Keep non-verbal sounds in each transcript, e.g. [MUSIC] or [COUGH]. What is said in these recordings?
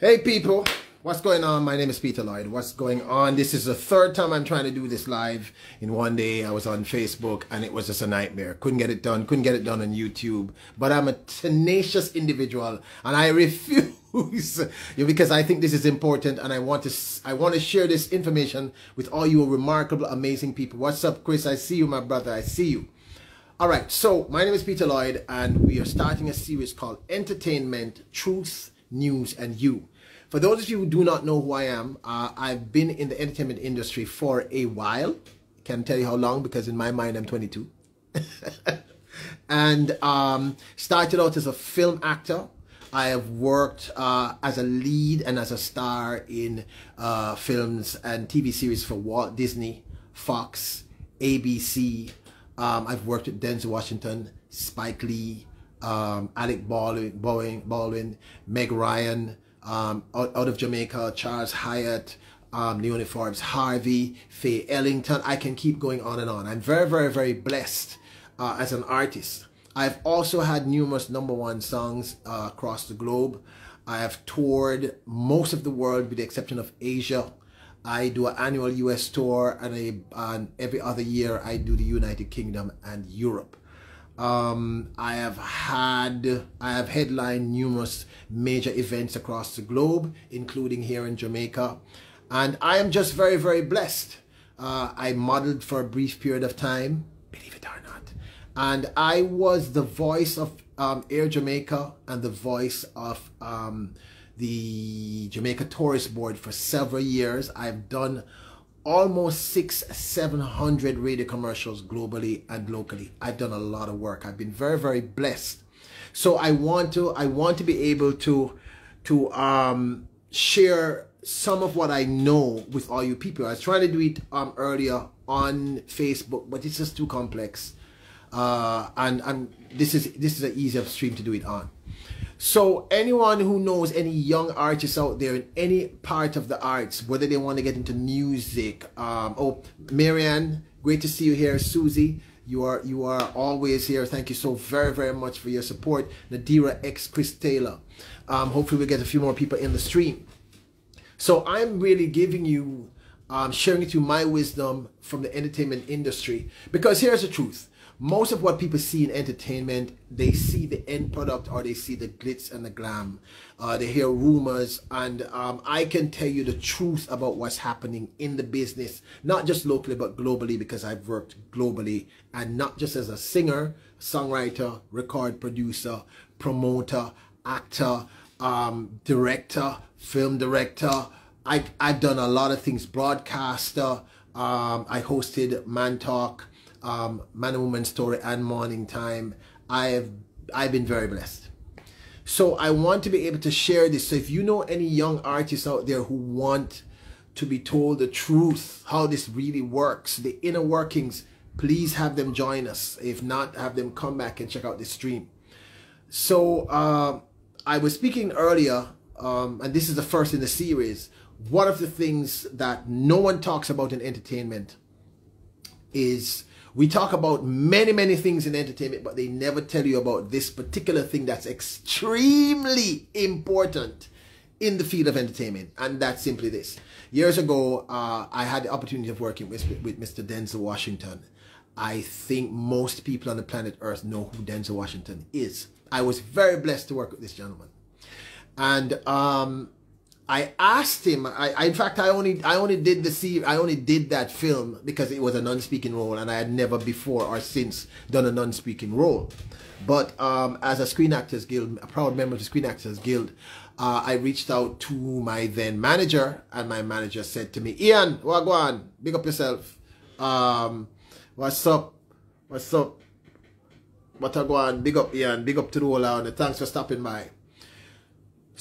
Hey people, what's going on? My name is Peter Lloyd. What's going on? This is the third time I'm trying to do this live in one day. I was on Facebook and it was just a nightmare. Couldn't get it done. Couldn't get it done on YouTube. But I'm a tenacious individual and I [LAUGHS] refuse because I think this is important and I want to I want to share this information with all you remarkable, amazing people. What's up, Chris? I see you, my brother. I see you. All right, so my name is Peter Lloyd, and we are starting a series called Entertainment, Truth, News, and You. For those of you who do not know who I am, uh, I've been in the entertainment industry for a while. Can't tell you how long because in my mind I'm 22. [LAUGHS] and um, started out as a film actor. I have worked uh, as a lead and as a star in uh, films and TV series for Walt Disney, Fox, ABC. Um, I've worked with Denzel Washington, Spike Lee, um, Alec Baldwin, Baldwin, Baldwin, Meg Ryan, um, out, out, of Jamaica, Charles Hyatt, um, Leonie Forbes, Harvey, Fae Ellington. I can keep going on and on. I'm very, very, very blessed uh, as an artist. I've also had numerous number one songs uh, across the globe. I have toured most of the world with the exception of Asia. I do an annual US tour and, a, and every other year I do the United Kingdom and Europe. Um, I have had, I have headlined numerous major events across the globe, including here in Jamaica. And I am just very, very blessed. Uh, I modeled for a brief period of time, believe it or not. And I was the voice of um, Air Jamaica and the voice of um, the Jamaica Tourist Board for several years. I've done almost six, 700 radio commercials globally and locally. I've done a lot of work. I've been very, very blessed. So I want to, I want to be able to, to um, share some of what I know with all you people. I was trying to do it um, earlier on Facebook, but it's just too complex. Uh, and and this is this is an easier stream to do it on. So anyone who knows any young artists out there in any part of the arts, whether they want to get into music, um, oh, Marianne, great to see you here. Susie, you are you are always here. Thank you so very very much for your support. Nadira X Chris Taylor. Um, hopefully we'll get a few more people in the stream. So I'm really giving you, um, sharing with you my wisdom from the entertainment industry because here's the truth most of what people see in entertainment, they see the end product or they see the glitz and the glam. Uh, they hear rumors, and um, I can tell you the truth about what's happening in the business, not just locally but globally, because I've worked globally and not just as a singer, songwriter, record producer, promoter, actor, um, director, film director. I, I've done a lot of things, broadcaster. Um, I hosted Man Talk um, Man and Woman Story and Morning Time. I have I've been very blessed. So I want to be able to share this. So if you know any young artists out there who want to be told the truth, how this really works, the inner workings, please have them join us. If not, have them come back and check out the stream. So uh, I was speaking earlier, um, and this is the first in the series. One of the things that no one talks about in entertainment is we talk about many, many things in entertainment, but they never tell you about this particular thing that's extremely important in the field of entertainment. And that's simply this. Years ago, uh, I had the opportunity of working with, with Mr. Denzel Washington. I think most people on the planet Earth know who Denzel Washington is. I was very blessed to work with this gentleman. And um, I asked him. I, I, in fact I only I only did the see I only did that film because it was a non-speaking role and I had never before or since done a non-speaking role. But um, as a Screen Actors Guild, a proud member of the Screen Actors Guild, uh, I reached out to my then manager and my manager said to me, "Ian, wagwan, big up yourself. Um, what's up? What's up? What on, big up Ian, big up to the whole and thanks for stopping by."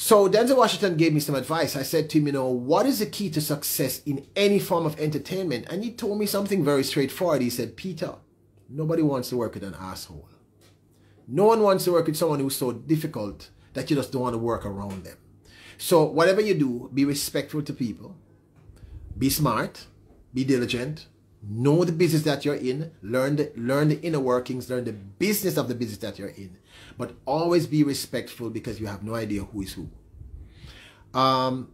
So Denzel Washington gave me some advice. I said to him, you know, what is the key to success in any form of entertainment? And he told me something very straightforward. He said, Peter, nobody wants to work with an asshole. No one wants to work with someone who's so difficult that you just don't want to work around them. So whatever you do, be respectful to people. Be smart. Be diligent. Know the business that you're in. Learn the, learn the inner workings. Learn the business of the business that you're in but always be respectful because you have no idea who is who. Um,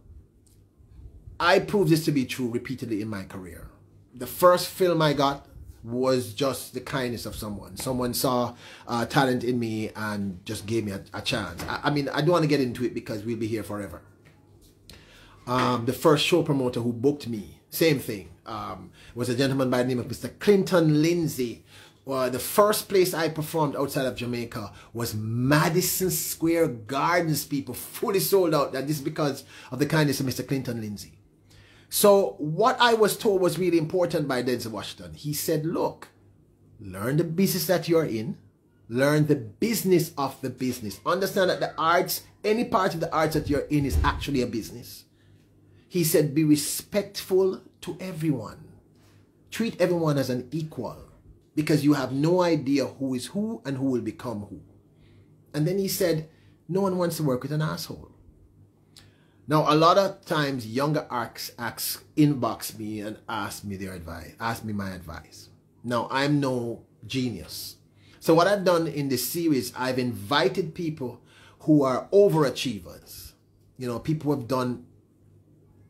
I proved this to be true repeatedly in my career. The first film I got was just the kindness of someone. Someone saw uh, talent in me and just gave me a, a chance. I, I, mean, I don't want to get into it because we'll be here forever. Um, the first show promoter who booked me, same thing, um, was a gentleman by the name of Mr. Clinton Lindsay. The first place I performed outside of Jamaica was Madison Square Gardens, people, fully sold out. That is because of the kindness of Mr. Clinton Lindsay. So what I was told was really important by Denzel Washington. He said, look, learn the business that you're in. Learn the business of the business. Understand that the arts, any part of the arts that you're in is actually a business. He said, be respectful to everyone. Treat everyone as an equal because you have no idea who is who and who will become who. And then he said, no one wants to work with an asshole. Now, a lot of times younger acts, acts inbox me and ask me their advice, ask me my advice. Now, I'm no genius. So what I've done in this series, I've invited people who are overachievers. You know, people who have done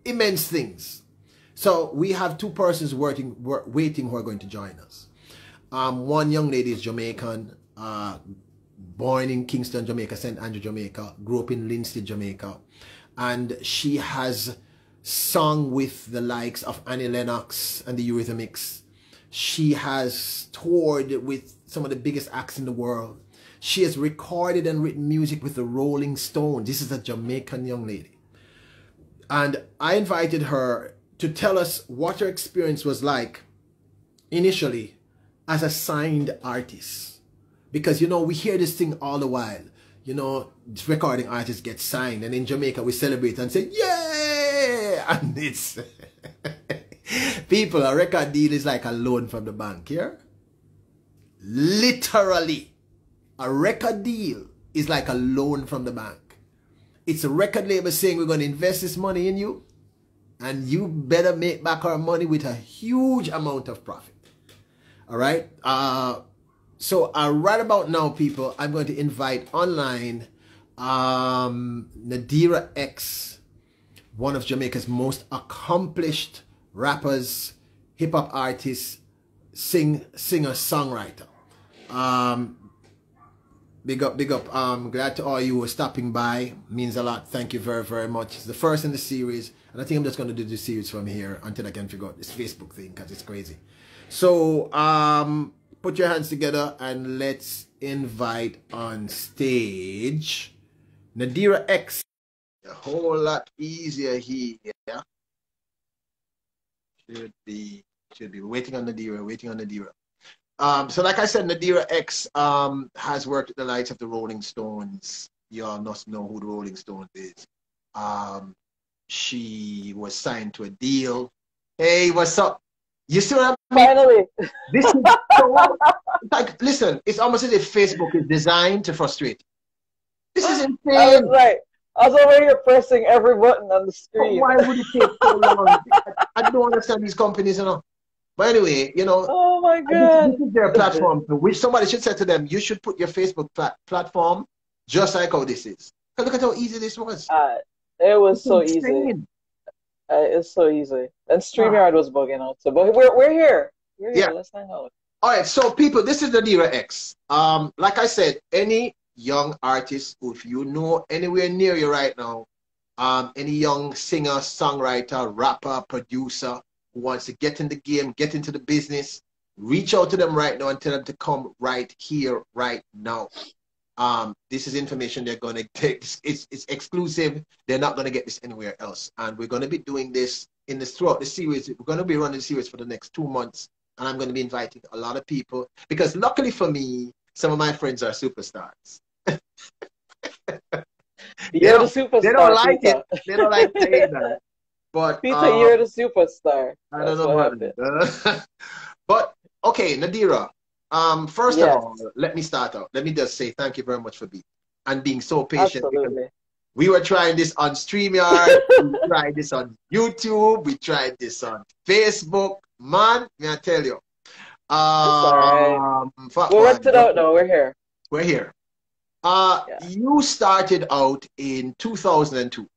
immense things. So we have two persons working, waiting who are going to join us. Um, one young lady is Jamaican, uh, born in Kingston, Jamaica, St. Andrew, Jamaica, grew up in Linstead, Jamaica and she has sung with the likes of Annie Lennox and the Eurythmics. She has toured with some of the biggest acts in the world. She has recorded and written music with the Rolling Stones. This is a Jamaican young lady. And I invited her to tell us what her experience was like initially as a signed artist. Because, you know, we hear this thing all the while you know, recording artists get signed. And in Jamaica, we celebrate and say, yay! [LAUGHS] And it's, [LAUGHS] people, a record deal is like a loan from the bank here. Literally, a record deal is like a loan from the bank. It's a record label saying we're going to invest this money in you and you better make back our money with a huge amount of profit. All right. Uh, so uh, right about now, people, I'm going to invite online um, Nadira X, one of Jamaica's most accomplished rappers, hip hop artists, sing singer, songwriter. Um, big up, big up. Um, glad to all you who are stopping by. Means a lot. Thank you very, very much. It's the first in the series, and I think I'm just going to do the series from here until I can figure out this Facebook thing because it's crazy. So, um, put your hands together and let's invite on stage Nadira X. A whole lot easier here. Should be should be waiting on Nadira, waiting on Nadira. Um, so like I said, Nadira X um, has worked at the likes of the Rolling Stones. Y'all must know who the Rolling Stones is. Um, she was signed to a deal. Hey, what's up? You see what I mean? Finally. This is [LAUGHS] so, like, listen, it's almost as if Facebook is designed to frustrate. This is insane. I was right. I was over here pressing every button on the screen. But why would it take so long? [LAUGHS] I don't understand these companies, you know. But anyway, you know. Oh my God. This, this is their platform, which somebody should say to them, you should put your Facebook plat- platform just like how this is. Look at how easy this was. Uh, it was it's so insane. easy. Uh, it's so easy. And StreamYard was bugging out. So, but we're, we're here. We're here. Yeah. Let's hang out. All right. So, people, this is the Nadira X. Um, like I said, any young artist, if you know anywhere near you right now, um, any young singer, songwriter, rapper, producer who wants to get in the game, get into the business, reach out to them right now and tell them to come right here, right now. Um, this is information they're going [LAUGHS] to take. It's, it's exclusive. They're not going to get this anywhere else. And we're going to be doing this in this throughout the series. We're going to be running the series for the next two months. And I'm going to be inviting a lot of people because luckily for me, some of my friends are superstars. [LAUGHS] You're the superstar. They don't like Peter. it. They don't like saying that. But Peter, um, you're the superstar. I don't know what, what [LAUGHS] but okay, Nadira. Um, first yes. of all, let me start out. Let me just say thank you very much for being and being so patient. Absolutely. We were trying this on StreamYard, we tried this on YouTube, we tried this on Facebook. Man, may I tell you. Um, we worked it out now. We're here. We're here. Uh, yeah. You started out in 2002.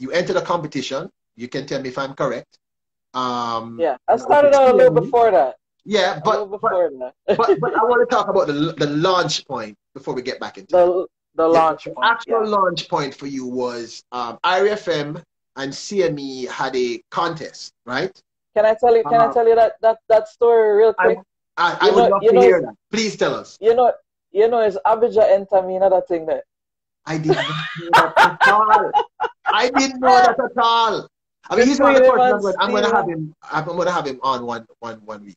you entered a competition. You can tell me if I'm correct. Um, yeah, I started out a little before that. Yeah, but but, but, but I want to [LAUGHS] talk about the the launch point before we get back into the it. the launch. The point, actual yeah. launch point for you was um, IRIE-FM and CME had a contest, right? Can I tell you? Can uh, I uh-huh. tell you that that that story real quick? I, I, I would know, love to know, hear that. Please tell us. You know, you know, it's Abijah enter me another thing there. I didn't know that at [LAUGHS] all. I didn't know that at all. I mean, he's one of the person I'm going, to have him. I'm going to have him on one one one week.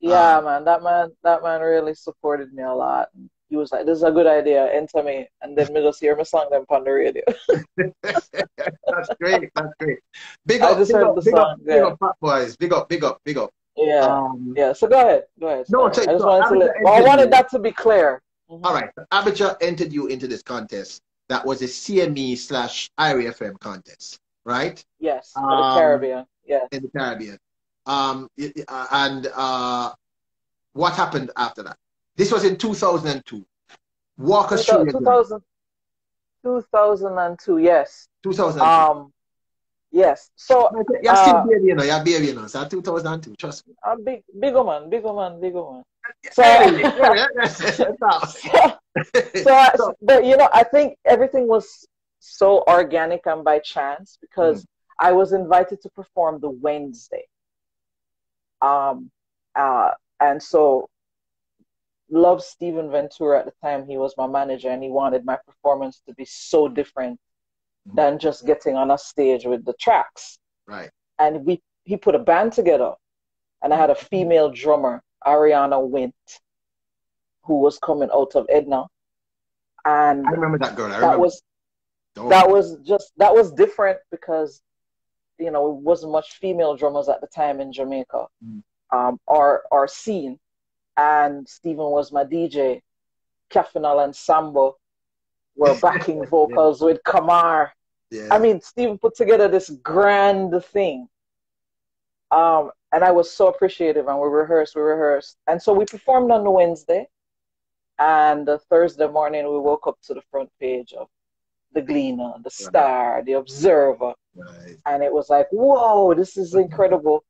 Yeah, um, man, that man, that man really supported me a lot. He was like, "This is a good idea, enter me," and then me just hear my song them on the radio. [LAUGHS] that's great. That's great. Big up, I just big heard up, the big song. Up, yeah. Big up, Fat Boys. Big up, big up, big up. Yeah, um, yeah. So go ahead, go ahead. No, so, I just so wanted to. Let, well, I wanted that to be clear. Mm-hmm. All right, Abijah entered you into this contest. That was a CME slash IRIE-FM contest, right? Yes, in um, the Caribbean. Yeah, in the Caribbean. Um, uh, and uh, what happened after that? This was in 2002. Walk us through 2000, 2002, yes. 2002. Um, Yes. So you're uh, still baby, you know. You're baby, you know. So 2002, trust me. I'm big, big man, big man, big man. So, [LAUGHS] [LAUGHS] so, so, but you know, I think everything was so organic and by chance because mm. I was invited to perform the Wednesday. Um, uh, and so loved Steven Ventura at the time. He was my manager, and he wanted my performance to be so different than just getting on a stage with the tracks. Right. And we he put a band together, and I had a female drummer, Ariana Wint, who was coming out of Edna. And I remember that girl. I that remember. was that was just that was different because you know it wasn't much female drummers at the time in Jamaica, mm. um, or or scene. And Stephen was my DJ, Cafanal and Sambo were [LAUGHS] backing vocals yeah. with Kamar. Yeah. I mean, Stephen put together this grand thing. Um, and I was so appreciative, and we rehearsed, we rehearsed. And so we performed on the Wednesday. And the Thursday morning, we woke up to the front page of The Gleaner, The Star. The Observer. Right. And it was like, whoa, this is incredible.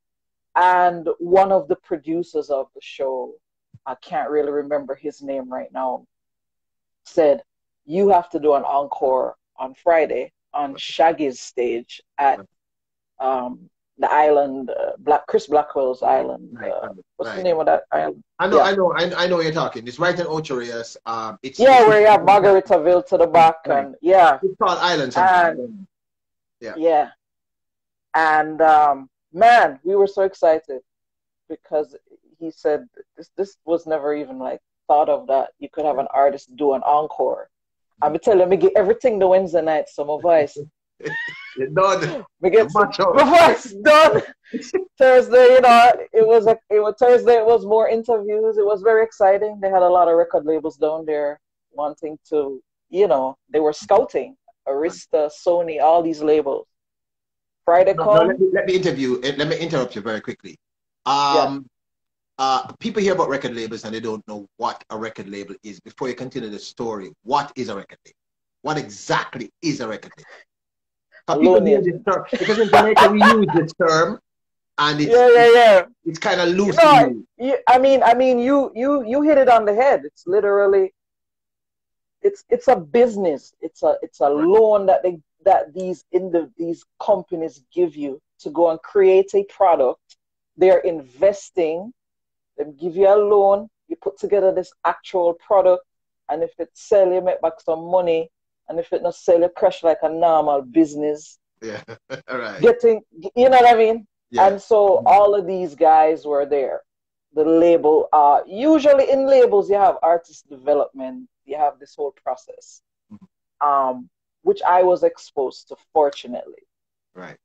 And one of the producers of the show, I can't really remember his name right now, said, you have to do an encore on Friday on Shaggy's stage at um, the island, uh, Black Chris Blackwell's island. Uh, what's right. the name of that island? I know, yeah. I know, I, I know. you're talking. It's right in Ocho Rios. Um, it's yeah, where you have Margaritaville to the back, right. and yeah, it's called Islands. And, yeah, yeah, and um, man, we were so excited because he said this. This was never even like thought of that you could have an artist do an encore I'm telling you, me get everything the Wednesday night, so my voice. [LAUGHS] You're done. Get my voice done. Thursday, you know, it was a, it was Thursday. It was more interviews. It was very exciting. They had a lot of record labels down there wanting to, you know, they were scouting Arista, Sony, all these labels. Friday no, no, let, me, let me interview. Let me interrupt you very quickly. Um, uh, people hear about record labels and they don't know what a record label is. Before you continue the story, what is a record label? What exactly is a record label? People hear this term, because in Jamaica we use this term, and it's yeah, yeah, yeah. It's kind of loose. You know, I mean, I mean, you you you hit it on the head. It's literally, it's it's a business. It's a it's a loan that they that these in the these companies give you to go and create a product. They're investing them give you a loan, you put together this actual product, and if it sell, you make back some money, and if it not sell, you crash like a normal business. Yeah, [LAUGHS] all right. Getting, you know what I mean? Yeah. And so all of these guys were there. The label, uh, usually in labels, you have artist development, you have this whole process, mm-hmm. um, which I was exposed to, fortunately. Right.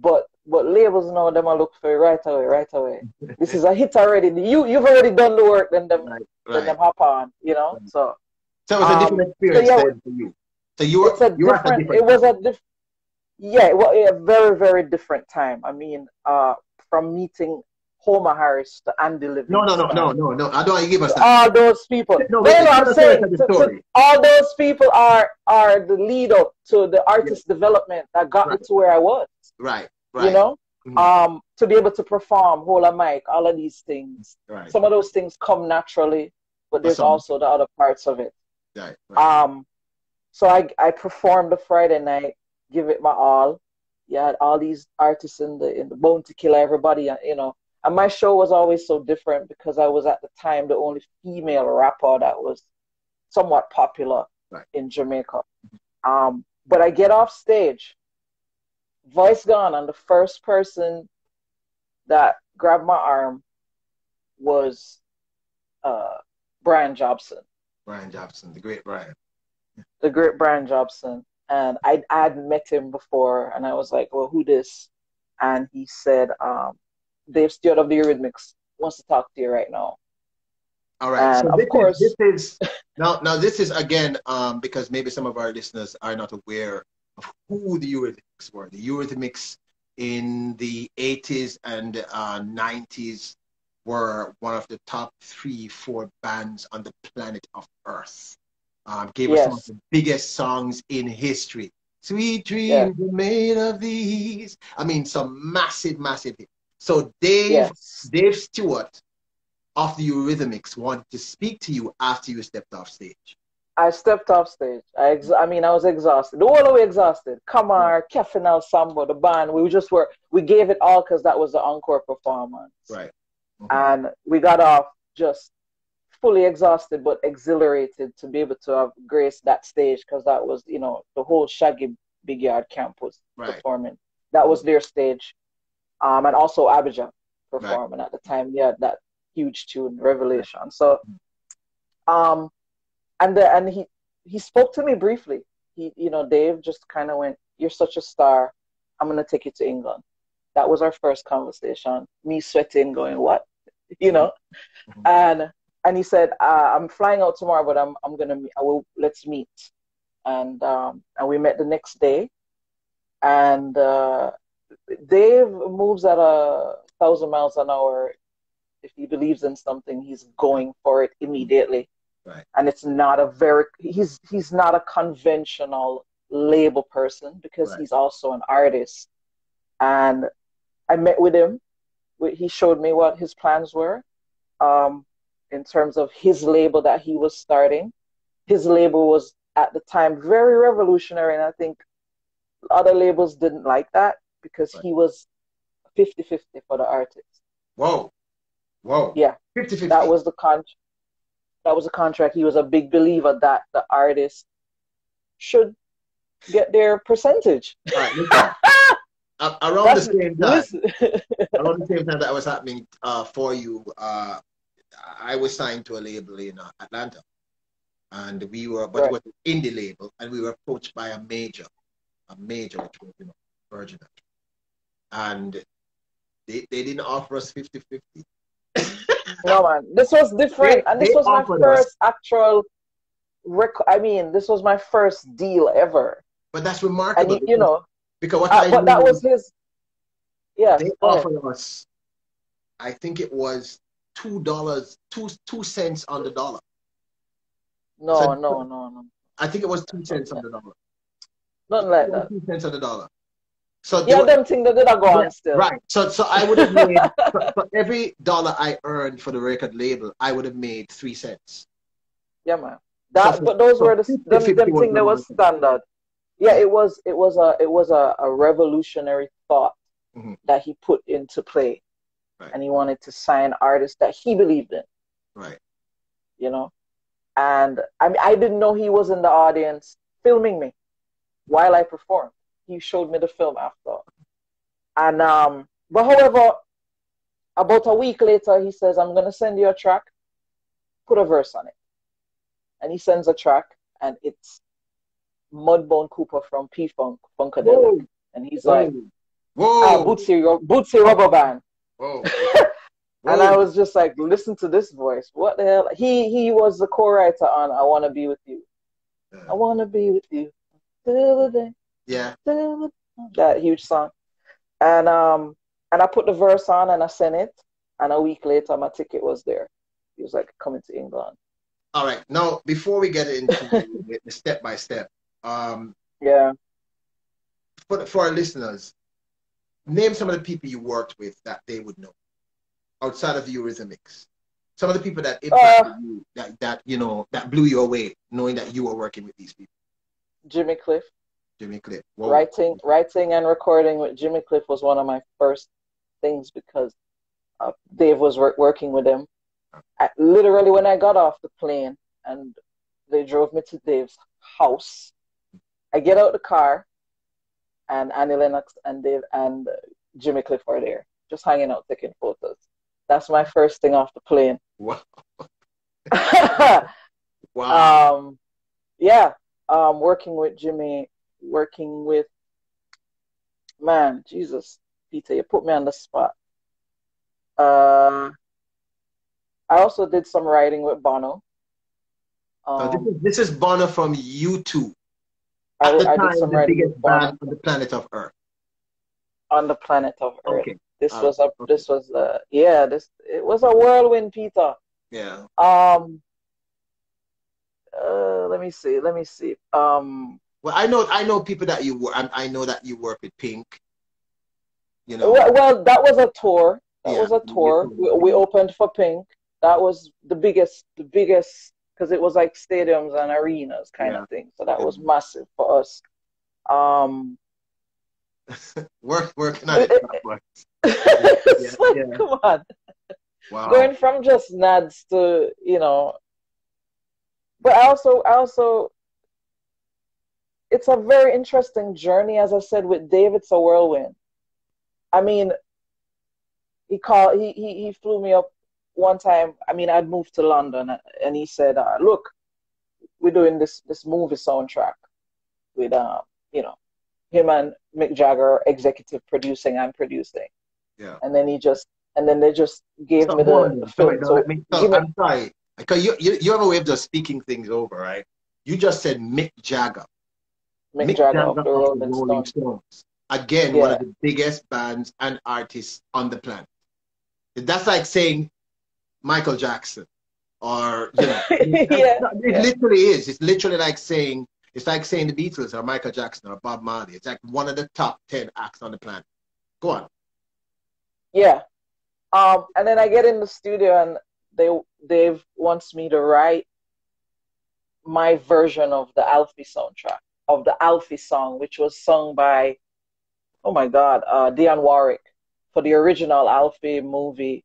But but labels know them I look for it right away, right away. this is a hit already. You you've already done the work, then them right, right. then them hop on, you know. Right. So so it was um, a different experience so yeah, for you. So you were, it's a you different, were a different it was a different yeah, well, a very very different time. I mean, uh, from meeting Homer Harris to Andy Livingston. No, no, no, no, no, no. I don't want you give us that. All those people. No, wait, no, I'm saying to- to- all those people are are the lead up to the artist development that got Right. me to where I was. Right, right. You know, Mhm. um, to be able to perform, hold a mic, all of these things. right, Some of those things come naturally, but there's some- also the other parts of it. right, right. Um, so I I performed the Friday night, give it my all. You had all these artists in the in the Bone to Kill everybody, uh, you know. And my show was always so different because I was at the time the only female rapper that was somewhat popular Right. in Jamaica. Um, but I get off stage, voice gone, and the first person that grabbed my arm was uh, Brian Jobson Brian Jobson, the great Brian. The great Brian Jobson, and I I had met him before, and I was like, "Well, who this?" And he said, um, "Dave Stewart of the Eurythmics wants to talk to you right now." All right. And so of this course- is, this is now now this is again um, because maybe some of our listeners are not aware of who the Eurythmics were. The Eurythmics in the 80s and uh, 90s were one of the top three, four bands on the planet of Earth. Um, gave us some of the biggest songs in history. Sweet dreams are made of these. I mean, some massive, massive hits. So Dave Yes, Dave Stewart of the Eurythmics wanted to speak to you after you stepped off stage. I stepped off stage. I ex- I mean, I was exhausted. The whole way exhausted. Kamar, Kefin El Sambo, the band. We just were. We gave it all because that was the encore performance. Right. Mhm. and we got off just fully exhausted but exhilarated to be able to have graced that stage because that was you know the whole shaggy big yard camp was Right. performing. That was their stage. Um and also abijah performing at the time. Yeah that huge tune revelation. So um and the, and he he spoke to me briefly. He you know dave just kind of went you're such a star. I'm going to take you to england. That was our first conversation. Me sweating going what? [LAUGHS] You know? Mhm. and and he said uh, i'm flying out tomorrow but i'm i'm gonna meet i will let's meet. And um and we met the next day. And uh dave moves at a thousand miles an hour. If he believes in something he's going for it immediately. Right. and it's not a very he's he's not a conventional label person because Right. he's also an artist. And i met with him. He showed me what his plans were. Um, in terms of his label that he was starting his label was at the time very revolutionary and i think other labels didn't like that because Right. he was 50-50 for the artist Whoa. Whoa. Yeah. 50 50. that was the con that was a contract he was a big believer that the artist should get their percentage right, [LAUGHS] around the same time, [LAUGHS] around the same time that was happening uh, for you, uh, I was signed to a label in uh, Atlanta, and we were, but Right. it was an indie label, and we were approached by a major, a major, which was you know Virgin, and they, they didn't offer us 50-50. No man, this was different, They- and this was my offered us- first actual. Rec- I mean, this was my first deal ever, But that's and remarkable. you, you know, because what uh, I but that was his. Yeah, they go ahead. offered us, I think it was two dollars, two two cents on the dollar. no, so- no, no, no, I think it was two cents on the dollar. Not like that. Two cents on the dollar. So Yeah, were- them thing that did go on still. right. So so I would have made for, for every dollar I earned for the record label, I would have made three cents. Yeah, man. That, So- but those so were the 50, them, 50 them thing that was standard. Yeah, it was it was a it was a, a revolutionary thought Mhm. that he put into play, Right. and he wanted to sign artists that he believed in. Right. You know, and I mean I didn't know he was in the audience filming me while I performed. He showed me the film after, and um, but however, about a week later, he says, "I'm gonna send you a track. Put a verse on it." and he sends a track, and it's Mudbone Cooper from P Funk Funkadelic, and he's like, Whoa. Whoa. Bootsy, Bootsy Rubber Band, Whoa. [LAUGHS] and I was just like, listen to this voice, what the hell? He he was the co-writer on I Wanna Be with You, I Wanna Be with You, till the day, Yeah. that huge song, and um and I put the verse on and I sent it, And a week later, my ticket was there. He was like, coming to England. All right. Now, before we get into the step by step, um, yeah. For, for our listeners, name some of the people you worked with that they would know outside of the Eurythmics. Some of the people that impacted uh, you, that, that, you know, that blew you away, knowing that you were working with these people. Jimmy Cliff. Jimmy Cliff. Whoa. Writing, writing and recording with Jimmy Cliff was one of my first things because uh, Dave was work, working with him. I, literally, when I got off the plane and they drove me to Dave's house, I get out the car, and Annie Lennox and Dave and Jimmy Cliff are there, just hanging out taking photos. That's my first thing off the plane. [LAUGHS] Wow. [LAUGHS] wow. Um, yeah. Um, working with Jimmy, working with man, Jesus, Peter, you put me on the spot. Uh, I also did some writing with Bono. Um, this, is, this is Bono from U2. At I, the I time, the biggest band on the planet of Earth. On the planet of Earth. Okay. This uh, was a. Okay. This was a. Yeah. This. It was a whirlwind, Peter. Yeah. Um. Uh, let me see. Let me see. Um. Well, I know. I know people that you work. I, I know that you work with Pink. You know. Well, well that was a tour. That yeah. was a tour. We, we opened for Pink. That was the biggest. The biggest because it was like stadiums and arenas kind yeah. of thing. So that was massive for us. Um, work, working on it. yeah, yeah. Come on. Wow. Going from just nads to you know, but also also it's a very interesting journey. As I said with Dave, it's a whirlwind. I mean, he called he he, he flew me up one time, I mean, I'd moved to London, and he said, uh, "Look, we're doing this this movie soundtrack with, um, you know, him and Mick Jagger executive producing and producing." Yeah. And then he just, and then they just gave me the, the film. so, so I'm sorry, because you, you you have a way of just speaking things over, right? You just said Mick Jagger. Mick, Mick Jagger, Jagger of the Rolling, Rolling Stones. Stones. Again, yeah. one of the biggest bands and artists on the planet. That's like saying Michael Jackson or you know [LAUGHS] yeah. it literally is. It's literally like saying it's like saying the Beatles or Michael Jackson or Bob Marley. It's like one of the top 10 acts on the planet. Go on. Yeah. Um and then I get in the studio and they Dave wants me to write my version of the Alfie soundtrack of the Alfie song which was sung by oh my god uh Dionne Warwick for the original Alfie movie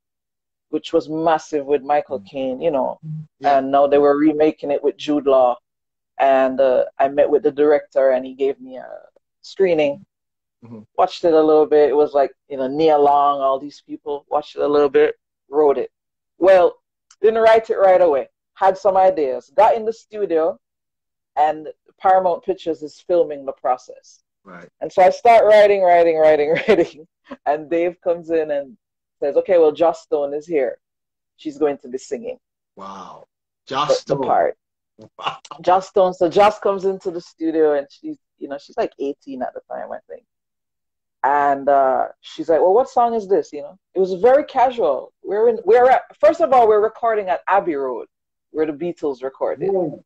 which was massive with Michael mm. Caine, you know, yeah. and now they were remaking it with Jude Law. And uh, I met with the director, and he gave me a screening. Mm-hmm. Watched it a little bit. It was like you know Nia Long, all these people. Watched it a little bit, wrote it. Well, didn't write it right away. Had some ideas. Got in the studio, and Paramount Pictures is filming the process. Right. And so I start writing, writing, writing, [LAUGHS] writing, and Dave comes in and says, okay, well, Joss Stone is here. She's going to be singing. Wow. Joss Stone. The part. Wow. Joss Stone. So Joss comes into the studio and she's, you know, she's like 18 at the time, I think. And uh, she's like, well, what song is this? You know, it was very casual. We're in, we're at, first of all, we're recording at Abbey Road where the Beatles recorded. Whoa.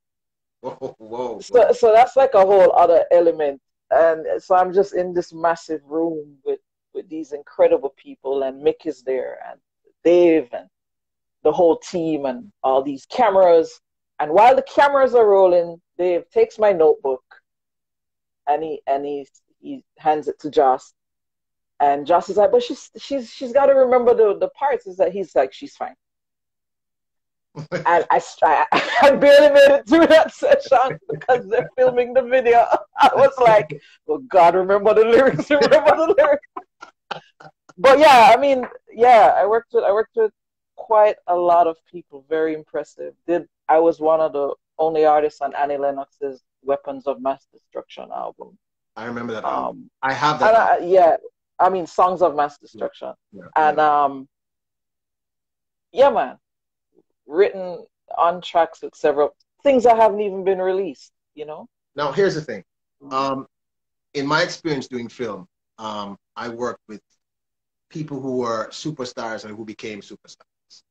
Whoa, whoa, So, so that's like a whole other element. And so I'm just in this massive room with with these incredible people, and Mick is there, and Dave, and the whole team, and all these cameras. And while the cameras are rolling, Dave takes my notebook, and he and he he hands it to Joss, and Joss is like, "But she's she's she's got to remember the the parts." Is that he's like, "She's fine." [LAUGHS] and I, I, I barely made it through that session because they're filming the video. [LAUGHS] I was like, "Oh God, remember the lyrics! Remember the lyrics!" But yeah, I mean, yeah, I worked with I worked with quite a lot of people. Very impressive. Did I was one of the only artists on Annie Lennox's "Weapons of Mass Destruction" album. I remember that album. Um, I have that. I, yeah, I mean, "Songs of Mass Destruction," yeah, yeah, and yeah. um, yeah, man, written on tracks with several things that haven't even been released. You know. Now here's the thing. Mm-hmm. Um, in my experience doing film, um, I worked with people who were superstars and who became superstars.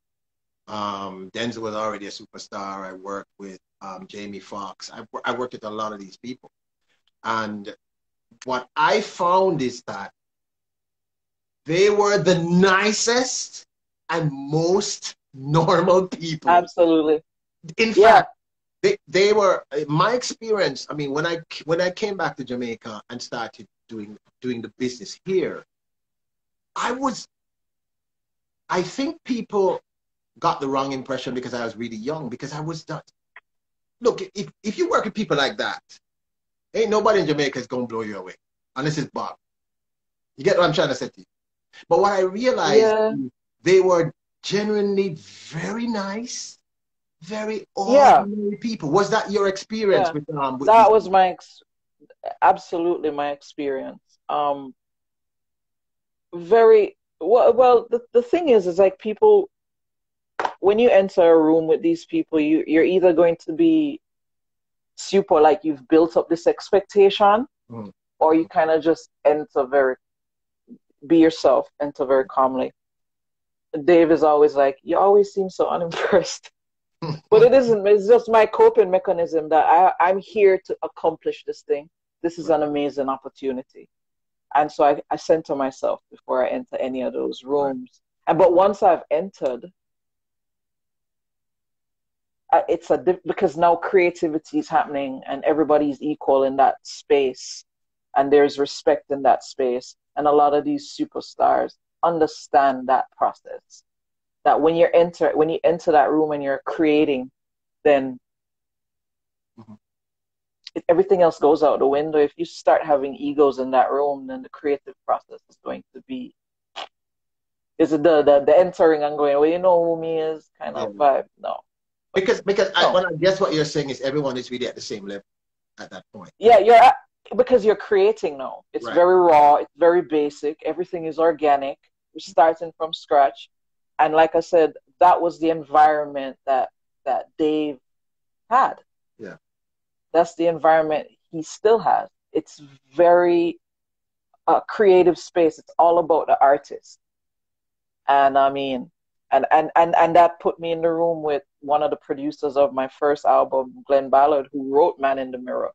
Um, Denzel was already a superstar. I worked with um, Jamie Foxx. I, I worked with a lot of these people. And what I found is that they were the nicest and most [LAUGHS] normal people. Absolutely. In yeah. fact, they, they were my experience. I mean, when I when I came back to Jamaica and started doing doing the business here, I was. I think people got the wrong impression because I was really young. Because I was not. Look, if if you work with people like that, ain't nobody in Jamaica is gonna blow you away unless it's Bob. You get what I'm trying to say to you. But what I realized, yeah. they were genuinely very nice, very ordinary yeah. people. Was that your experience yeah. with um? With that was my ex- absolutely my experience. Um, very well. Well, the the thing is, is like people. When you enter a room with these people, you you're either going to be super like you've built up this expectation, mm. or you kind of just enter very be yourself, enter very calmly. Dave is always like, you always seem so unimpressed. [LAUGHS] but it isn't. It's just my coping mechanism that I, I'm here to accomplish this thing. This is an amazing opportunity. And so I, I center myself before I enter any of those rooms. And but once I've entered, uh, it's a because now creativity is happening and everybody's equal in that space and there's respect in that space and a lot of these superstars understand that process. That when you enter when you enter that room and you're creating, then. Everything else goes out the window. If you start having egos in that room, then the creative process is going to be is it the, the the entering and going, well, you know who me is kind of yeah. vibe. No. Because because no. I, when I guess what you're saying is everyone is really at the same level at that point. Yeah, you're at, because you're creating now. It's right. very raw. It's very basic. Everything is organic. We're mm-hmm. starting from scratch, and like I said, that was the environment that that Dave had. Yeah, that's the environment he still has. It's very uh, creative space. It's all about the artist, and I mean, and and and and that put me in the room with one of the producers of my first album, Glen Ballard, who wrote "Man in the Mirror."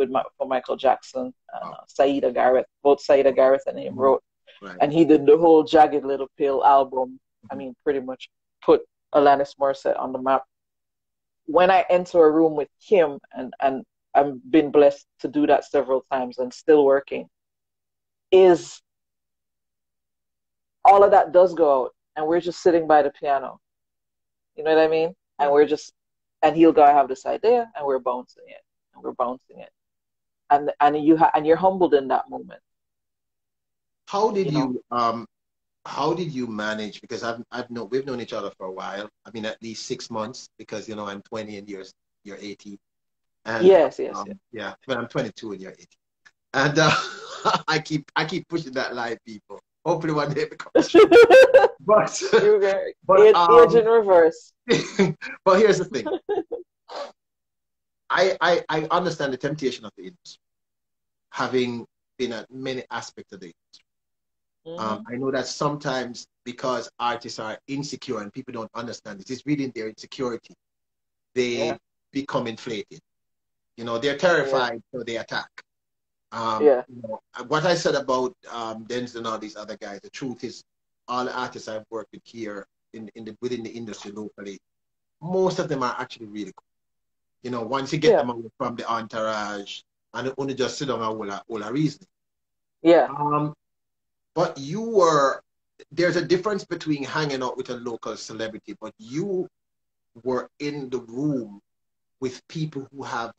with my, for Michael Jackson and uh, Siedah Garrett. Both Siedah Garrett and him wrote, right. and he did the whole Jagged Little Pill album. I mean, pretty much put Alanis Morissette on the map. When I enter a room with him, and and I've been blessed to do that several times and still working, is all of that does go out, and we're just sitting by the piano. You know what I mean? And we're just, and he'll go, I have this idea, and we're bouncing it, and we're bouncing it and and you ha- and you're humbled in that moment. How did you, you um how did you manage because I've I've known we've known each other for a while. I mean at least six months because you know I'm 20 and you're you're 18. And, yes, yes, um, yes. Yeah, but I'm 22 and you're 18. And uh, [LAUGHS] I keep I keep pushing that line, people. Hopefully one day it becomes true. [LAUGHS] but [LAUGHS] but age, um, age in reverse. but here's the thing. I, I, I understand the temptation of the industry, having been at many aspects of the industry. Mm-hmm. Um, I know that sometimes because artists are insecure and people don't understand this, it's really their insecurity. They yeah. become inflated. You know, they're terrified, yeah. so they attack. Um, yeah. You know, what I said about um, Denzel and all these other guys, the truth is, all the artists I've worked with here in, in the, within the industry locally, most of them are actually really good. You know, once you get yeah. them away from the entourage and only just sit down and all a, all reason. Yeah. Um, but you were, there's a difference between hanging out with a local celebrity, but you were in the room with people who have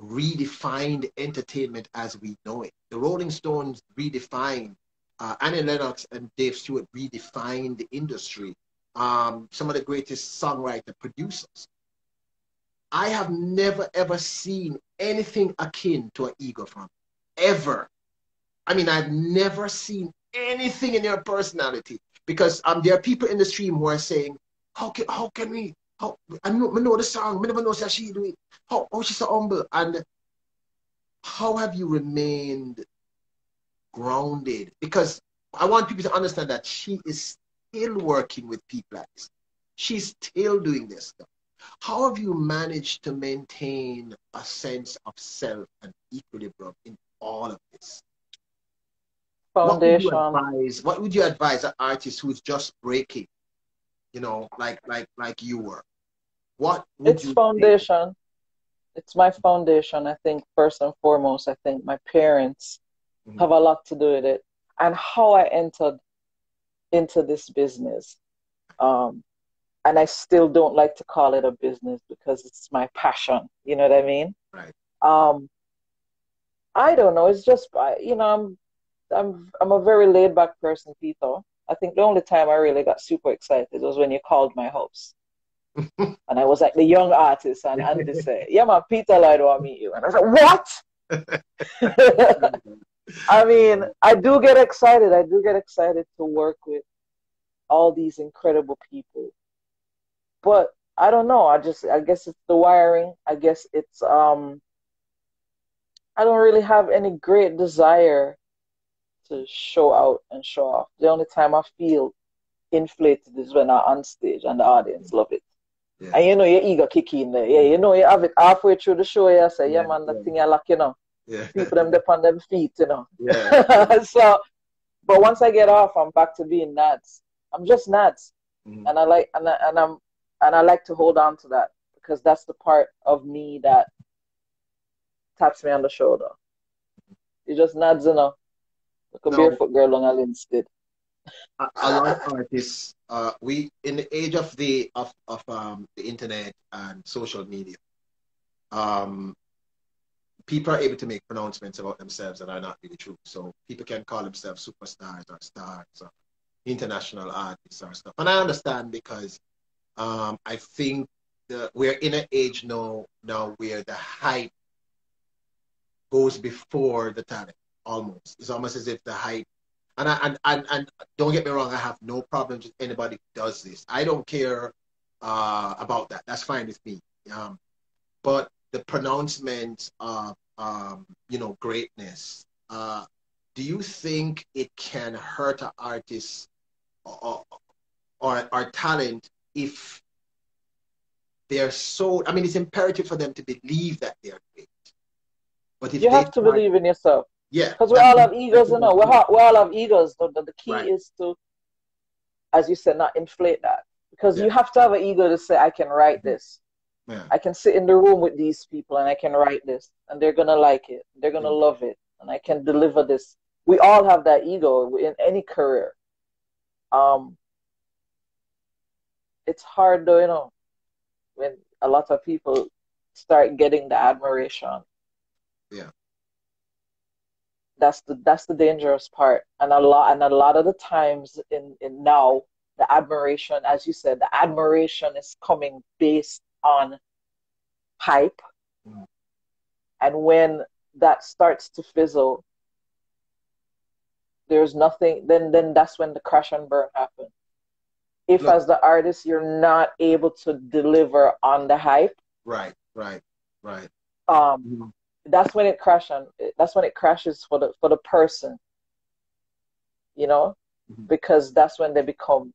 redefined entertainment as we know it. The Rolling Stones redefined, uh, Annie Lennox and Dave Stewart redefined the industry. Um, some of the greatest songwriter producers. I have never ever seen anything akin to an ego from ever. I mean, I've never seen anything in your personality because um, there are people in the stream who are saying, "How can how can we? How I know, I know the song, I never know how she do it. How how she's so humble and how have you remained grounded? Because I want people to understand that she is still working with people like this. She's still doing this stuff. How have you managed to maintain a sense of self and equilibrium in all of this? Foundation. What would you advise, what would you advise an artist who's just breaking, you know, like like like you were? What it's foundation. Think? It's my foundation. I think first and foremost, I think my parents mm-hmm. have a lot to do with it, and how I entered into this business. Um, and I still don't like to call it a business because it's my passion. You know what I mean? Right. Um, I don't know. It's just you know I'm I'm I'm a very laid back person, Peter. I think the only time I really got super excited was when you called my house. [LAUGHS] and I was like the young artist, and [LAUGHS] Andy said, "Yeah, man, Peter Lloyd want to meet you." And I was like, "What?" [LAUGHS] I mean, I do get excited. I do get excited to work with all these incredible people but I don't know. I just I guess it's the wiring. I guess it's um I don't really have any great desire to show out and show off. The only time I feel inflated is when I'm on stage and the audience love it. Yeah. And you know your ego kick in there. Yeah, you know you have it halfway through the show, you say, Yeah, yeah man, that yeah. thing you like, you know. Yeah. [LAUGHS] People them dip on them feet, you know. Yeah. [LAUGHS] so but once I get off I'm back to being nuts. I'm just nuts. Mm-hmm. And I like and I, and I'm and I like to hold on to that because that's the part of me that taps me on the shoulder. It just nods, you know, like a no. barefoot girl on a instead. A, a lot of artists, uh, we in the age of the of of um, the internet and social media, um, people are able to make pronouncements about themselves that are not really true. So people can call themselves superstars or stars or international artists or stuff, and I understand because um, I think the, we're in an age now now where the hype goes before the talent almost. It's almost as if the hype and I, and, and and don't get me wrong, I have no problem with anybody who does this. I don't care uh, about that. That's fine with me. Um, but the pronouncement of um, you know greatness. Uh, do you think it can hurt an artist or, or, or talent if they're so, I mean, it's imperative for them to believe that they're great. But if you have to believe in yourself. Yeah. Because we all have egos, you know. We all, we all have egos. The, the key right. is to, as you said, not inflate that. Because yeah. you have to have an ego to say, I can write this. Yeah. I can sit in the room with these people and I can write this. And they're going to like it. They're going to yeah. love it. And I can deliver this. We all have that ego in any career. Um, it's hard though, you know, when a lot of people start getting the admiration. Yeah. That's the that's the dangerous part. And a lot and a lot of the times in, in now the admiration, as you said, the admiration is coming based on hype. Mm. And when that starts to fizzle, there's nothing then then that's when the crash and burn happens if Look, as the artist you're not able to deliver on the hype right right right um mm-hmm. That's when it crashes that's when it crashes for the for the person you know? Mm-hmm. because that's when they become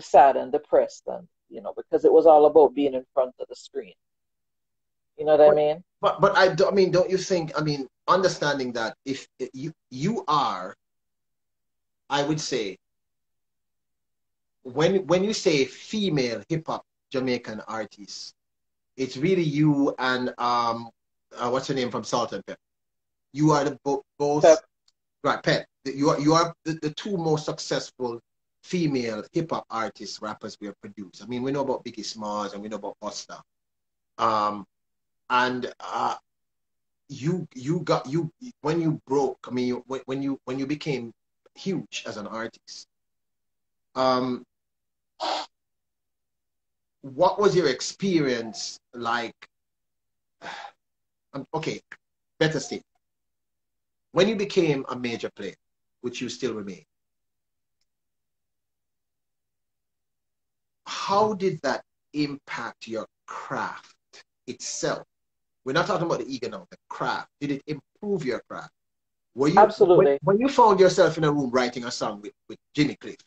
sad and depressed and you know because it was all about being in front of the screen. You know what but, i mean? but but i, do, I mean don't you think i mean understanding that if you you are i would say when when you say female hip hop Jamaican artist, it's really you and um, uh, what's your name from Salt-N-Pepa. You are the bo- both Pep. right, Pep. You are you are the, the two most successful female hip hop artists rappers we have produced. I mean, we know about Biggie Smalls and we know about Busta. Um, and uh, you you got you when you broke. I mean, when, when you when you became huge as an artist. Um, what was your experience like? Um, okay, better state. When you became a major player, which you still remain, how did that impact your craft itself? We're not talking about the ego now, the craft. Did it improve your craft Were you, Absolutely. When, when, you found yourself in a room writing a song with, with Jimmy Cliff,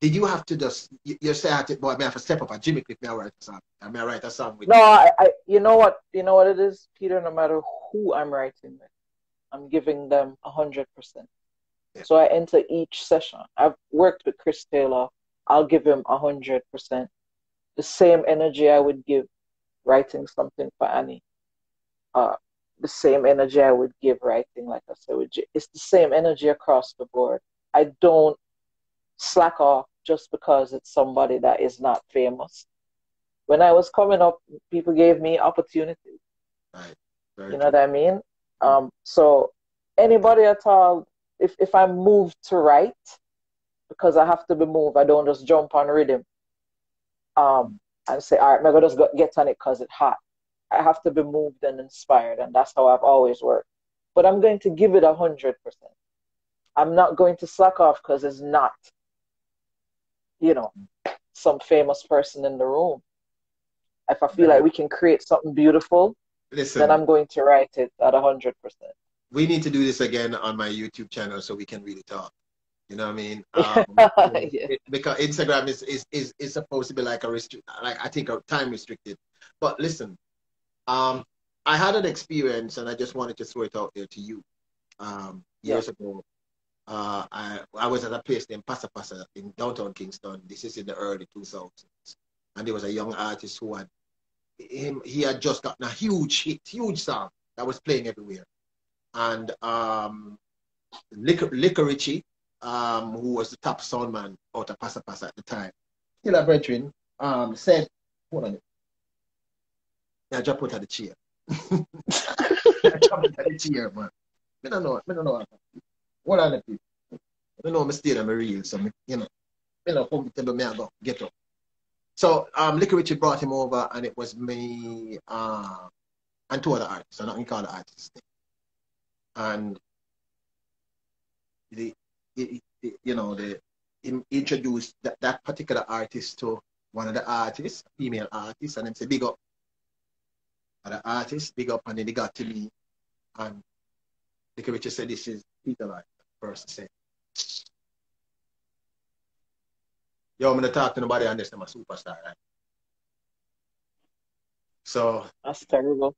did you have to just you, you say I boy, I have to step up at Jimmy Cliff, may I write a song? I may I write a song with No, I, I you know what you know what it is, Peter, no matter who I'm writing with, I'm giving them a hundred percent. So I enter each session. I've worked with Chris Taylor. I'll give him a hundred percent. The same energy I would give writing something for Annie. Uh, the same energy I would give writing, like I said, it's the same energy across the board. I don't slack off just because it's somebody that is not famous. When I was coming up, people gave me opportunities. Right. Very you know true. what I mean? Um, so anybody at all, if if I'm moved to write, because I have to be moved, I don't just jump on rhythm. Um, and say, all right, maybe just get on it because it's hot. I have to be moved and inspired, and that's how I've always worked. But I'm going to give it a hundred percent. I'm not going to slack off because it's not, you know, some famous person in the room. If I feel like we can create something beautiful, Listen, then I'm going to write it at hundred percent. We need to do this again on my YouTube channel so we can really talk. You know what I mean? [LAUGHS] Um, yeah. it, because Instagram is, is, is, is supposed to be like a restrict, like I think a time restricted. But listen, um, I had an experience, and I just wanted to throw it out there to you. Um, years yeah. ago, uh, I I was at a place named Pasa Pasa in downtown Kingston. This is in the early 2000s, and there was a young artist who had him. He had just gotten a huge hit, huge song that was playing everywhere, and um, Liquor um, who was the top sound man out of Pasa Pasa at the time, still a veteran, um, said, hold on, yeah, just put at the chair. [LAUGHS] jump at the chair, man. I don't know, I don't know. What the people? I know I'm still I'm real, so you know, you know, comfortable me I go get up. So um Liquor Richie brought him over and it was me uh, and two other artists, I'm not gonna call the artists. And the, the, the you know the introduced that, that particular artist to one of the artists, female artist, and then say big up And the artist, big up, and then they got to me. And the Richard said, This is Peter Light. Person said, Yo, I'm going to talk to nobody unless I'm a superstar, right? So. That's terrible.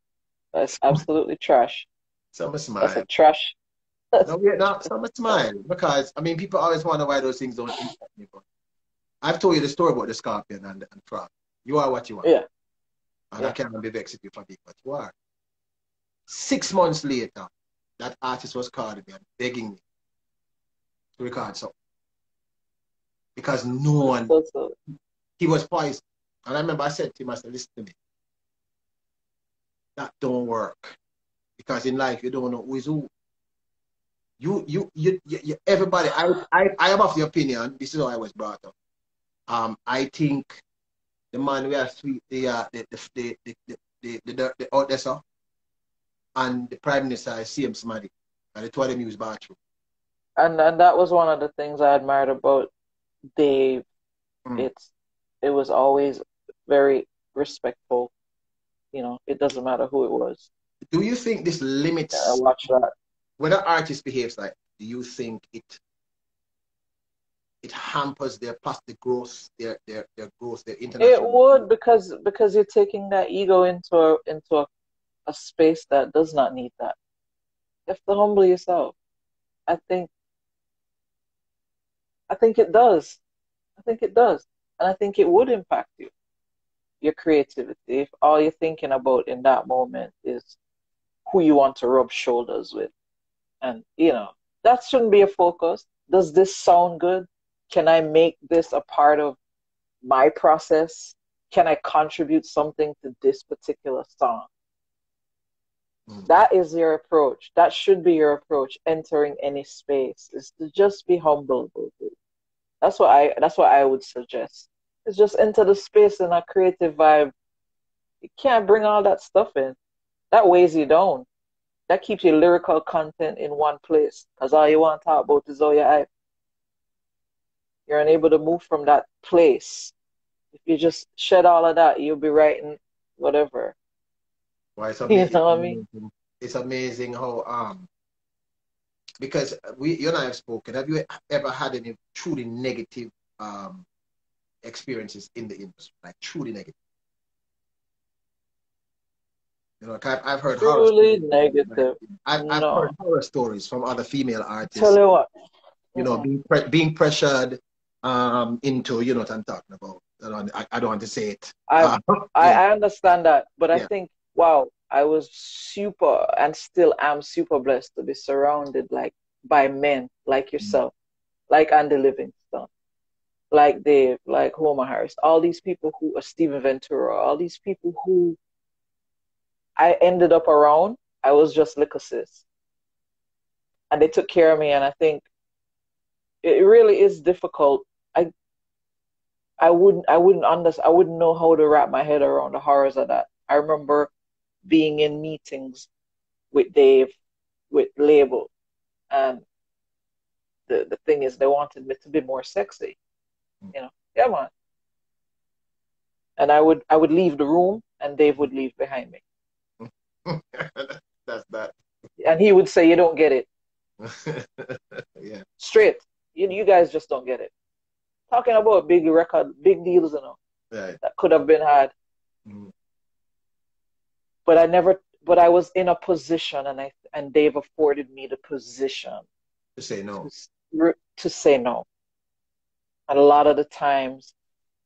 That's absolutely trash. So much smile. That's a trash. [LAUGHS] no, yeah, no, so much smile. Because, I mean, people always wonder why those things don't impact me. But I've told you the story about the scorpion and, and frog. You are what you are. Yeah. And yeah. I can't be vexed with you for being what you are. Six months later, that artist was calling me and begging me to record something. Because no one, he was poisoned. And I remember I said to him, I said, listen to me. That don't work. Because in life, you don't know who is who. You, you, you, you, you everybody, I, I, I am of the opinion, this is how I was brought up. Um, I think the man we are sweet, the, uh, the, the, the, the, the, the, the, the, the and the Prime Minister is CM Smadi. And the two of them use bathroom. And and that was one of the things I admired about Dave. Mm. It's it was always very respectful. You know, it doesn't matter who it was. Do you think this limits yeah, I watch that. When an artist behaves like do you think it it hampers their past the growth, their their their growth, their international. It would because because you're taking that ego into a, into a, a space that does not need that. You have to humble yourself. I think. I think it does. I think it does, and I think it would impact you, your creativity. If all you're thinking about in that moment is who you want to rub shoulders with, and you know that shouldn't be a focus. Does this sound good? Can I make this a part of my process? Can I contribute something to this particular song? Mm. That is your approach. That should be your approach entering any space is to just be humble about it. That's what I that's what I would suggest. Is just enter the space in a creative vibe. You can't bring all that stuff in. That weighs you down. That keeps your lyrical content in one place. Because all you want to talk about is all your hype you're unable to move from that place. If you just shed all of that, you'll be writing whatever. Why it's amazing, [LAUGHS] you know what I mean? It's amazing how um because we you and I have spoken. Have you ever had any truly negative um, experiences in the industry, like truly negative? You know, I've, I've heard truly negative. I've, I've no. heard horror stories from other female artists. Tell you what, you know, being pre- being pressured um, into, you know what I'm talking about. I don't, I, I don't want to say it. I, uh, I, I understand that, but I think, wow, I was super and still am super blessed to be surrounded like by men like mm. yourself, mm-hmm. like Andy Livingstone, like Dave, like Homer Harris, all these people who are Stephen Ventura, all these people who I ended up around. I was just sis, And they took care of me and I think it really is difficult. I I wouldn't I wouldn't understand I wouldn't know how to wrap my head around the horrors of that. I remember being in meetings with Dave with label and the the thing is they wanted me to be more sexy. You know, yeah man. And I would I would leave the room and Dave would leave behind me. [LAUGHS] That's that. And he would say, You don't get it. [LAUGHS] yeah. Straight. You, you guys just don't get it. Talking about big record, big deals, you know, right. that could have been had. Mm-hmm. But I never, but I was in a position, and I and they've afforded me the position to say no. To, to say no. And a lot of the times,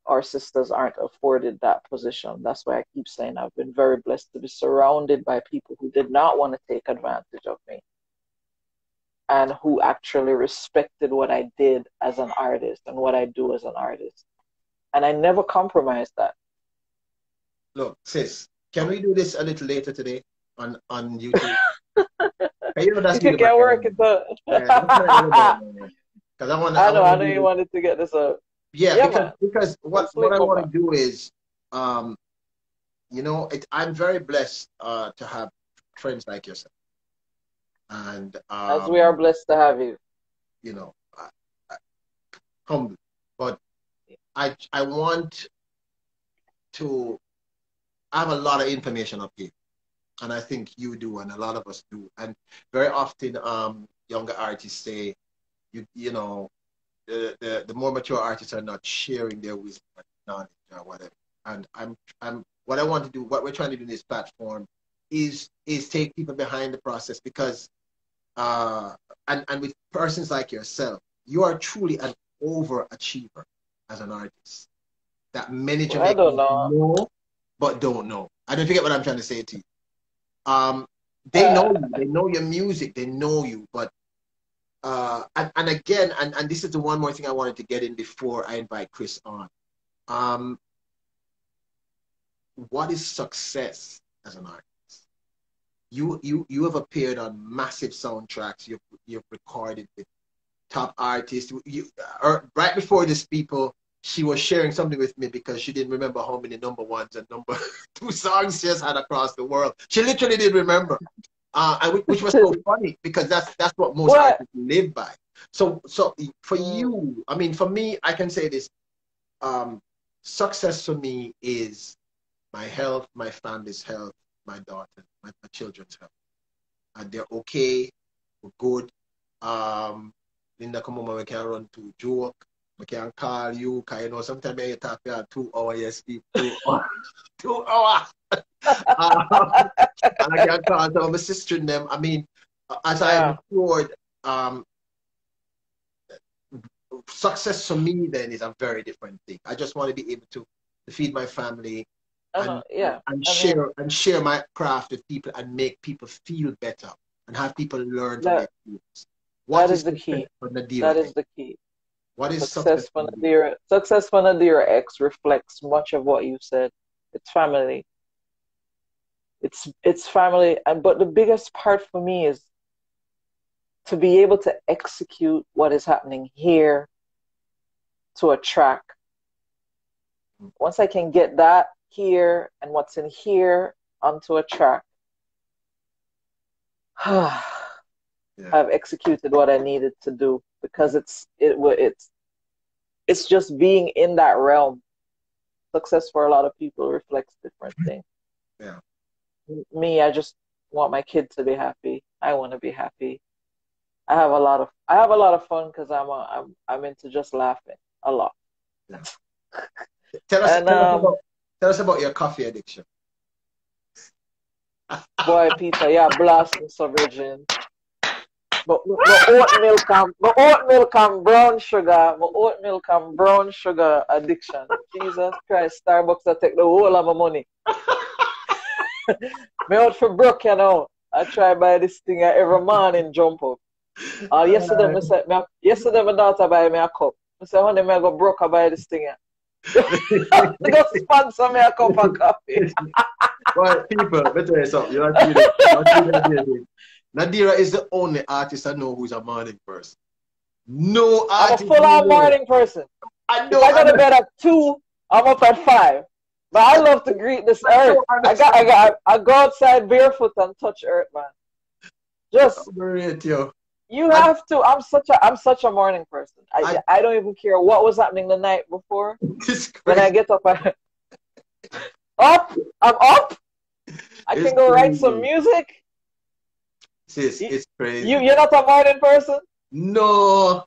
our sisters aren't afforded that position. That's why I keep saying I've been very blessed to be surrounded by people who did not want to take advantage of me and who actually respected what I did as an artist and what I do as an artist. And I never compromised that. Look, sis, can we do this a little later today on, on YouTube? [LAUGHS] you know that's you can work it up. Because I want. I know. I, I know you wanted to get this up. Yeah, yeah because, because what what I want to do is, um, you know, it, I'm very blessed uh, to have friends like yourself and um, as we are blessed to have you. You know, I, I, humble, but I I want to have a lot of information up here, and I think you do, and a lot of us do, and very often um, younger artists say, you you know, the, the the more mature artists are not sharing their wisdom, knowledge, or whatever, and I'm I'm what I want to do, what we're trying to do in this platform is is take people behind the process because uh, and, and with persons like yourself, you are truly an overachiever as an artist. That many well, Jamaicans know. know. But don't know. I don't forget what I'm trying to say to you. Um, they uh, know you, they know your music, they know you, but uh, and, and again, and, and this is the one more thing I wanted to get in before I invite Chris on. Um, what is success as an artist? you you you have appeared on massive soundtracks. You've you've recorded with top artists. You or right before this, people she was sharing something with me because she didn't remember how many number ones and number [LAUGHS] two songs she has had across the world. She literally didn't remember, uh, which was so [LAUGHS] funny because that's that's what most what? artists live by. So so for mm. you, I mean, for me, I can say this: um, success for me is my health, my family's health, my daughter, my, my children's health. And they're okay, we're good. Um, Linda come home, we can run to joke, we can call you, because you know, sometimes I talk for two hours, yes, two [LAUGHS] hours. two hours. um, [LAUGHS] and I can call my sister and them. I mean, as yeah. I matured, um, success for me then is a very different thing. I just want to be able to, to feed my family, and, yeah. and share mean, and share my craft with people and make people feel better and have people learn that, from their What is, is the key? That is the key. What is success, success for Nadirah? Success for Nadirah X reflects much of what you said. It's family. It's it's family, and but the biggest part for me is to be able to execute what is happening here to a track. Once I can get that, here and what's in here onto a track. [SIGHS] yeah. I've executed what I needed to do because it's it it's it's just being in that realm. Success for a lot of people reflects different things. Yeah. Me, I just want my kid to be happy. I want to be happy. I have a lot of I have a lot of fun because I'm a, I'm I'm into just laughing a lot. Yeah. [LAUGHS] tell us, and, tell, um, us about, tell us about your coffee addiction. Boy, Peter, yeah, [LAUGHS] blasting virgin. But my oat milk and my brown sugar, my oat milk and brown sugar addiction. Jesus Christ, Starbucks I take the whole of my money. [LAUGHS] me out for broke, you know. I try buy this thing every morning jump up. Uh, yesterday, me say, me, yesterday my daughter buy me a cup. I say, honey, me go broke I buy this thing. go [LAUGHS] sponsor me a cup of coffee. [LAUGHS] well, people, let me tell you something. You're not Nadirah is the only artist I know who's a morning person. No artist. I'm a full on morning person. I know. If I go to bed at two, I'm up at five. But I love to greet this earth. I got, I got, I go outside barefoot and touch earth, man. Just great, yo. You have to. I'm such a, I'm such a morning person. I, I, I don't even care what was happening the night before. [LAUGHS] When I get up, I, [LAUGHS] up, I'm up. I can go crazy. write some music. Sis, it's crazy. You you're not a morning person? No.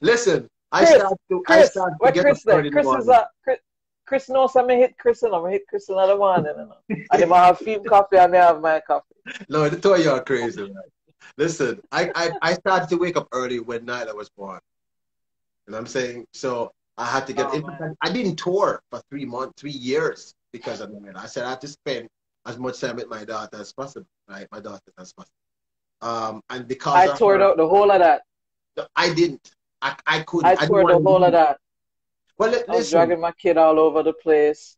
Listen, I start to Chris, I start to get Chris up Chris is a Chris, Chris knows I'm hit Chris and I'm hit Chris another morning. You know? and if I have film coffee, I may have my coffee. No, the two of you are crazy, man. Listen, I, I, I started to wake up early when Nyla was born. And I'm saying, so I had to get, oh, I didn't tour for three months, three years because of that. I said I had to spend as much time with my daughter as possible, right? My daughter as possible. Um, and because I her, out the whole of that. I didn't. I, I couldn't. I toured the whole of that. Well, let, I was dragging my kid all over the place.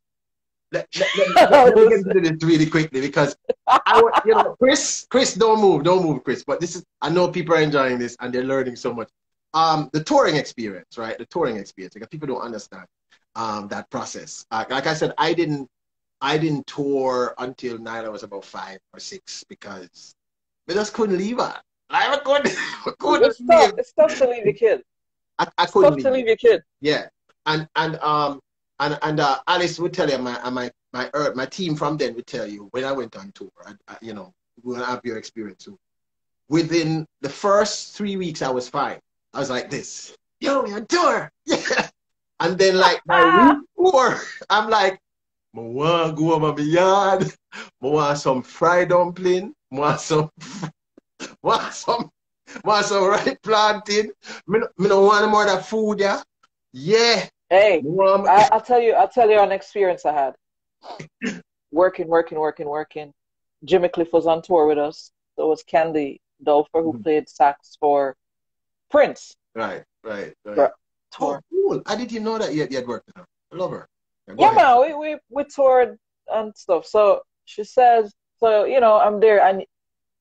[LAUGHS] Let, let, let, me get into this really quickly because I, you know, Chris, Chris, don't move, don't move, Chris. But this is, I know people are enjoying this and they're learning so much. Um, the touring experience, right? The touring experience, because people don't understand um, that process. Uh, like I said, I didn't, I didn't tour until Nyla was about five or six because we just couldn't leave her. I couldn't, [LAUGHS] couldn't it's, tough. it's tough to leave your kid. I, I couldn't it's tough leave. to leave your kid. Yeah, and and um and and uh, Alice would tell you my my my uh, my team from then would tell you when I went on tour. I, I, you know, we'll have your experience too. Within the first three weeks, I was fine. I was like this, yo, we on tour, [LAUGHS] yeah. And then like my [LAUGHS] week four, I'm like, I want to go on my yard. I want some fried dumpling. I want some, [LAUGHS] want some, want some ripe plantain. Me, me don't want more of that food, yeah. Yeah. Hey, I, will tell you, I'll tell you an experience I had. [COUGHS] working, working, working, working. Jimmy Cliff was on tour with us. So it was Candy Dulfer who mm-hmm. played sax for Prince. Right, right, right. tour. Oh, cool. I didn't know that yet. You had worked. I love her. Yeah, man, we, we we toured and stuff. So she says, so you know, I'm there, and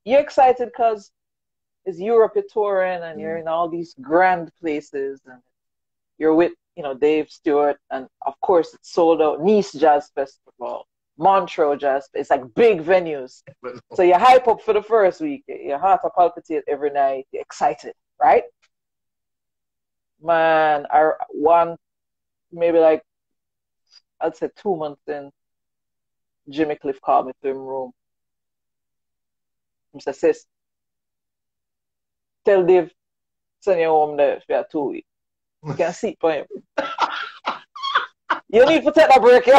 you're excited because it's Europe you're touring, and mm. you're in all these grand places, and you're with you know, Dave Stewart, and of course it's sold out. Nice Jazz Festival, Montreux Jazz. It's like big venues. [LAUGHS] so you hype up for the first week. Your heart will palpitate every night. You're excited, right? Man, I one maybe like I'd say two months in, Jimmy Cliff called me to him room. He said, "Sis, tell Dave send you home there for two weeks." You can [LAUGHS] see for him. you need to take a break, [LAUGHS] you,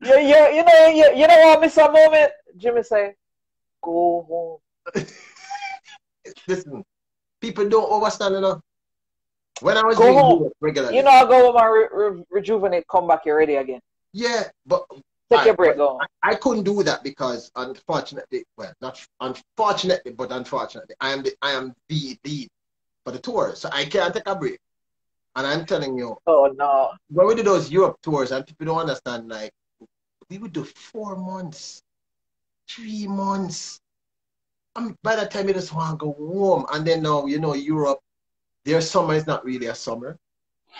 you, you know, you, you know what, miss a moment? Jimmy say, go home. [LAUGHS] Listen, people don't understand enough. When I was go home. regularly. You know, I go with my re- re- rejuvenate, come back, you're ready again. Yeah, but Take I, your break, go. I, I, couldn't do that because unfortunately, well, not unfortunately, but unfortunately, I am the I am the lead for the tour, so I can't take a break. And I'm telling you, oh no, when we do those Europe tours, and people don't understand, like we would do four months, three months. I mean, by the time you just want to go home, and then now you know Europe, their summer is not really a summer.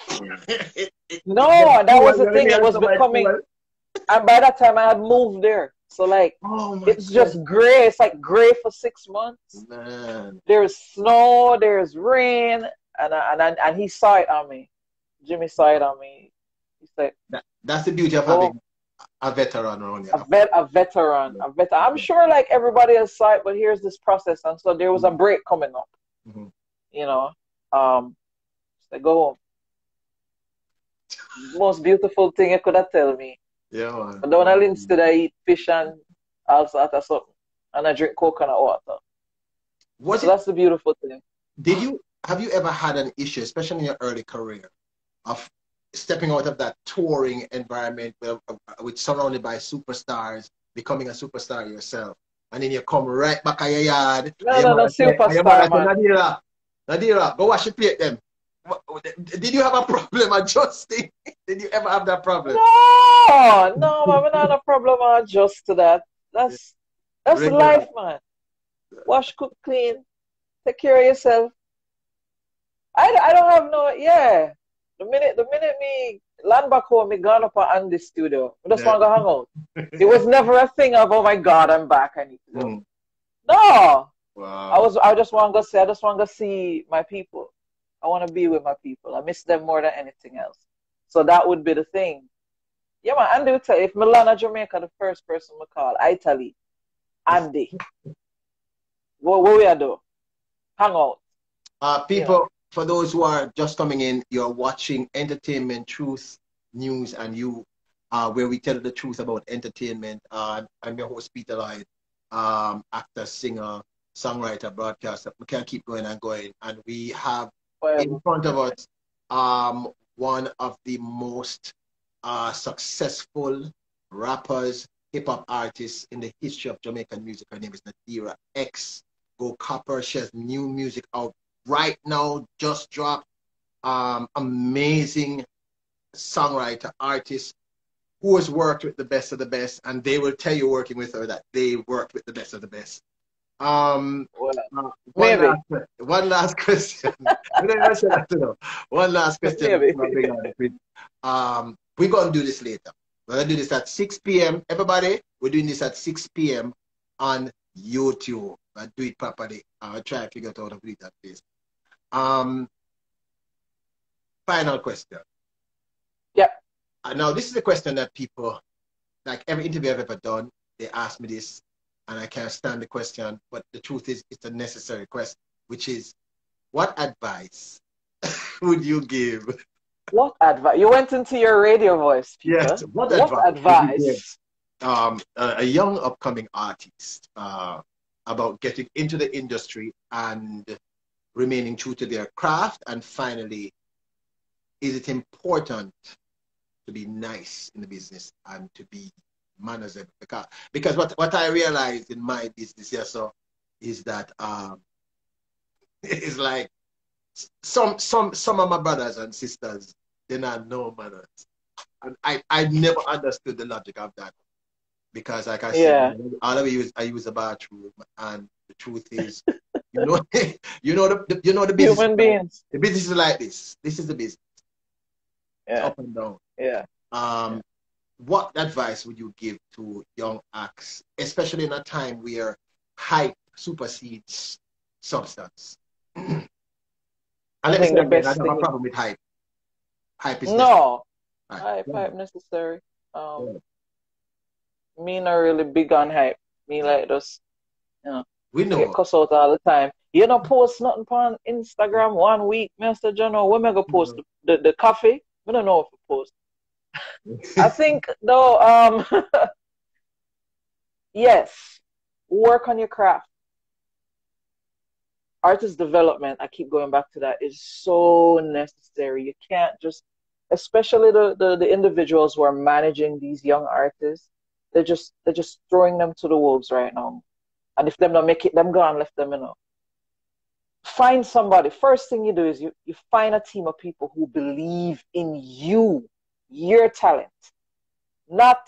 it, it, no, that was the thing. It was becoming and by that time I had moved there. So like oh it's God. just gray. It's like gray for six months. Man. There's snow, there's rain, and and and, and he saw it on me. Jimmy saw it on me. He said that, that's the beauty of having a veteran around here. A vet, a veteran, a veteran. I'm sure like everybody has saw it, but here's this process, and so there was a break coming up. Mhm. You know, um, so go home. Most beautiful thing you could have tell me. Yeah, man. But down in instead I eat fish and all sort of something, and I drink coconut water. Was So it, that's the beautiful thing. did you have you ever had an issue, especially in your early career, of stepping out of that touring environment with, with surrounded by superstars, becoming a superstar yourself, and then you come right back at your yard. No, no, no, mother say- and your mother superstar, man. Nadirah, go wash your plate them. Did you have a problem [LAUGHS] adjusting? Did you ever have that problem? No, no, we not a problem I adjust to that. That's that's Regular. life, man. Wash, cook, clean, take care of yourself. I, I don't have no yeah. The minute the minute me land back home, me gone up at Andy studio. I just Yeah. want to go hang out. It was never a thing of oh my god, I'm back. I need to go. Mm. No, Wow. I was I just want to say I just want to see my people. I want to be with my people. I miss them more than anything else. So that would be the thing. Yeah, man. Andy would tell you, if Milana Jamaica, the first person we call, Italy, tell you, Andy. what what we are do? Hang out. Uh, people, for those who are just coming in, you're watching Entertainment Truth News and You, uh, where we tell the truth about entertainment. Uh, I'm your host, Peter Lloyd, um, actor, singer, songwriter, broadcaster. We can keep going and going. And we have Well, in front of us um, one of the most uh, successful rappers, hip hop artists in the history of Jamaican music. Her name is Nadirah X. Go Copper. She has new music out right now, just dropped. Um, amazing songwriter, artist who has worked with the best of the best, and they will tell you working with her that they worked with the best of the best. Um, well, uh, one, last, one last [LAUGHS] question. I don't know if I should to know. One last question. Maybe. before I bring on the quiz. Um, we're going to do this later. We're going to do this at 6 p.m. Everybody, we're doing this at 6 p.m. on YouTube. I do it properly. I'll try to figure out how to do it at Facebook. Um, final question. Yep. Uh, now, this is a question that people, like every interview I've ever done, they ask me this, and I can't stand the question, but the truth is, it's a necessary question, which is, what advice [LAUGHS] would you give? what advice? You went into your radio voice, Peter. Yes, what, What advice? would you give, advice? Um, a, a young upcoming artist uh, about getting into the industry and remaining true to their craft, and finally, is it important to be nice in the business and to be manners because because what, what I realized in my business here so is that um [LAUGHS] it's like some some some of my brothers and sisters they not know manners. And I I never understood the logic of that. Because like I Yeah. said all of you use I use a bathroom and the truth is [LAUGHS] you know [LAUGHS] you know the, the you know the business Human beings. the business is like this. This is the business. Yeah, up and down. Yeah. um, what advice would you give to young acts, especially in a time where hype supersedes substance? [CLEARS THROAT] and let me think say again, I don't have a problem with hype. Hype is No, necessary. hype, hype necessary. Um, Yeah. me not really big on hype. Me like just We get know. cuss out all the time. You know, post nothing on Instagram one week, Mr. Jono. When me go post Mm-hmm. the, the, the coffee? we don't know if I post. I think though, um, [LAUGHS] yes, work on your craft. Artist development, I keep going back to that, is so necessary. You can't just, especially the, the, the individuals who are managing these young artists, they're just they're just throwing them to the wolves right now. And if them not make it, them go and left them, you know. Find somebody. First thing you do is you, you find a team of people who believe in you, your talent, not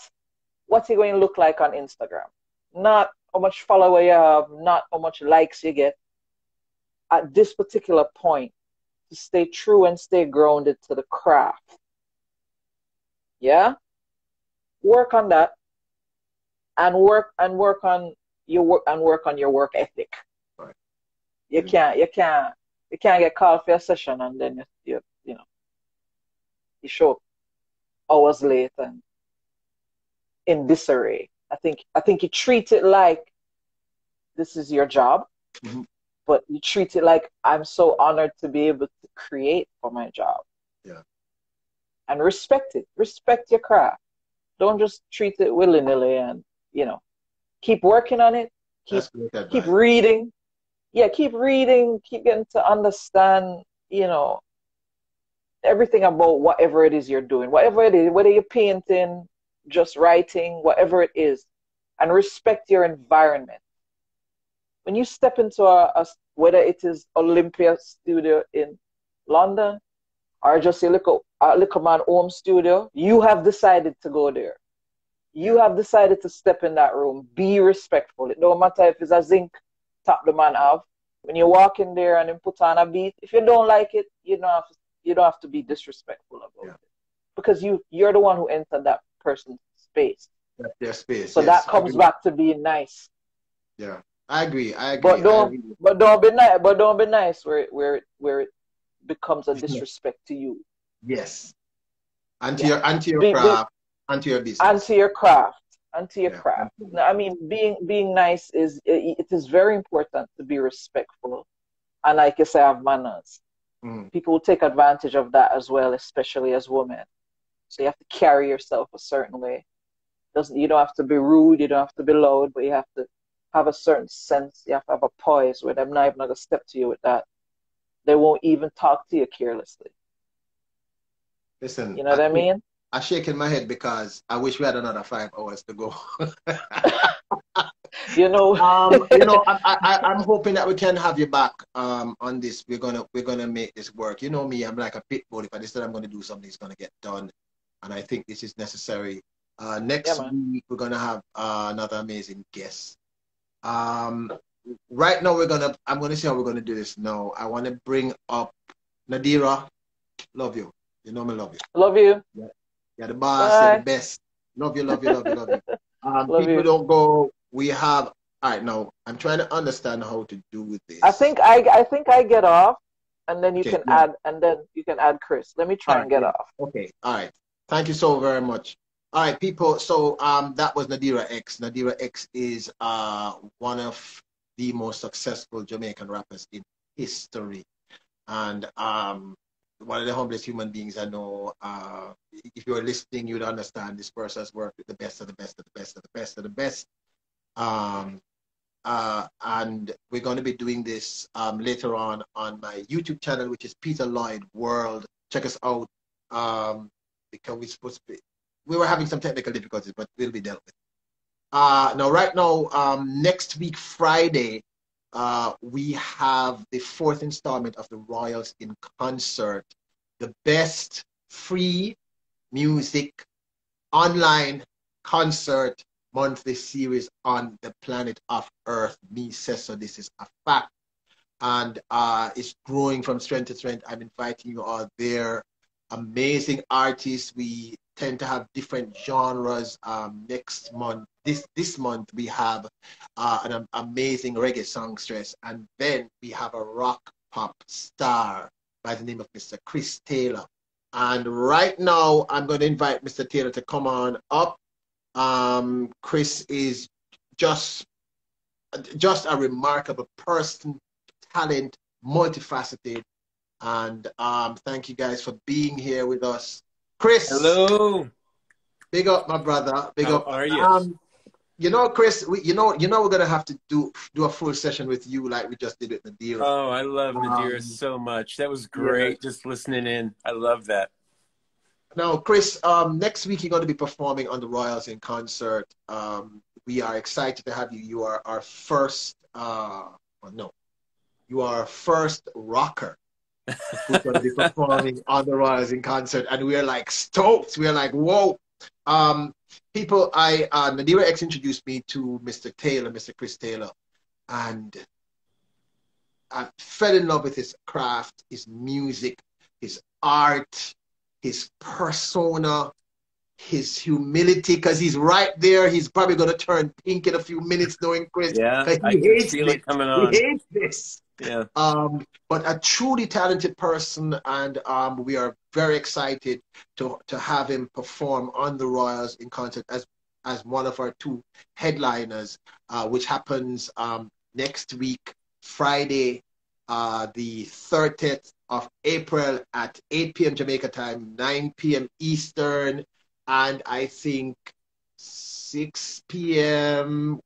what you're going to look like on Instagram, not how much follower you have, not how much likes you get. At this particular point, to stay true and stay grounded to the craft. Yeah? Work on that and work and work on your work and work on your work ethic. Right. You mm-hmm. can't you can't you can't get called for a session and then you you, you know you show up hours late and in disarray. I think I think you treat it like this is your job, mm-hmm. but you treat it like I'm so honored to be able to create for my job. Yeah. And respect it. Respect your craft. Don't just treat it willy nilly and you know, keep working on it. Keep keep reading. Yeah, keep reading. Keep getting to understand. You know, everything about whatever it is you're doing, whatever it is, whether you're painting, just writing, whatever it is, and respect your environment. When you step into a, a whether it is Olympic studio in London or just a little, a little man home studio, you have decided to go there. You have decided to step in that room. Be respectful. It don't matter if it's a zinc top the man have. When you walk in there and then put on a beat, if you don't like it, you don't have to, you don't have to be disrespectful about yeah. it because you you're the one who entered that person's space. That's their space. So yes, that comes back to being nice. Yeah, I agree. I agree. But don't agree. but don't be nice. But don't be nice where it, where it, where it becomes a [LAUGHS] disrespect to you. Yes. And to yeah. your and to your be, craft, be, and to your business. And to your craft. And to your yeah. craft. I mean, being being nice is it, it is very important to be respectful, and like you say, have manners. Mm. People will take advantage of that as well, especially as women. So you have to carry yourself a certain way. Doesn't you don't have to be rude, you don't have to be loud, but you have to have a certain sense. You have to have a poise where they're not even gonna step to you with that. They won't even talk to you carelessly. Listen, you know what I, I mean? I'm shaking my head because I wish we had another five hours to go. [LAUGHS] [LAUGHS] you know, um, [LAUGHS] you know, I, I, am hoping that we can have you back um, on this. We're gonna we're gonna make this work. You know me, I'm like a pit bull. If I decide I'm gonna do something, it's gonna get done and I think this is necessary. Uh, next yeah, week we're gonna have uh, another amazing guest. Um, right now we're gonna I'm gonna see how we're gonna do this. Now I want to bring up Nadirah. Love you. You know me. Love you. Love you. Yeah, you're the boss. Bye. You're the best. Love you. Love you. Love you. Love you. [LAUGHS] Um, love people you. don't go. We have. All right. Now I'm trying to understand how to do with this. I think I I think I get off, and then you okay, can yeah. add, and then you can add Chris. Let me try and get off. Okay. All right. Thank you so very much. All right, people. So um, that was Nadirah X. Nadirah X is uh, one of the most successful Jamaican rappers in history, and um, one of the humblest human beings I know. Uh, if you're listening, you'd understand this person has worked with the best of the best of the best of the best of the best. Um, uh, and we're going to be doing this um, later on on my YouTube channel, which is Peter Lloyd World. Check us out. Um, because we're supposed to be, we were having some technical difficulties, but we'll be dealt with. Uh, now, right now, um, next week, Friday, uh, we have the fourth installment of the Royals in Concert, the best free music online concert monthly series on the planet of Earth. Me says so. This is a fact. And uh, it's growing from strength to strength. I'm inviting you all there amazing artists. We tend to have different genres. Um, next month, this this month we have uh, an amazing reggae songstress, and then we have a rock pop star by the name of Mr. Chris Taylor. And right now, I'm going to invite Mr. Taylor to come on up. Um, Chris is just just a remarkable person, talent, multifaceted, and um, thank you guys for being here with us. Chris. Hello. Big up, my brother. Big How up. are you? Um, you know, Chris, we, you know, you know, we're gonna have to do do a full session with you, like we just did with Nadirah. Oh, I love Nadirah um, so much. That was great. Yeah. Just listening in, I love that. Now, Chris, um, next week you're going to be performing on the Royals in concert. Um, we are excited to have you. You are our first, uh, well, no, you are our first rocker [LAUGHS] who's going to be performing on the Royals in concert, and we're like stoked. We're like, whoa. Um, people, I uh, Nadirah X introduced me to Mr. Taylor, Mr. Chris Taylor, and I fell in love with his craft, his music, his art, his persona, his humility, because he's right there. He's probably going to turn pink in a few minutes, knowing Chris. Yeah, he I hates feel it coming on. He hates this. Yeah. Um, but a truly talented person, and um, we are very excited to to have him perform on the Royals in concert. As as one of our two headliners, uh, which happens um, next week, Friday, uh, the 30th of April at 8 p.m. Jamaica time, 9 p.m. Eastern, and I think 6 p.m.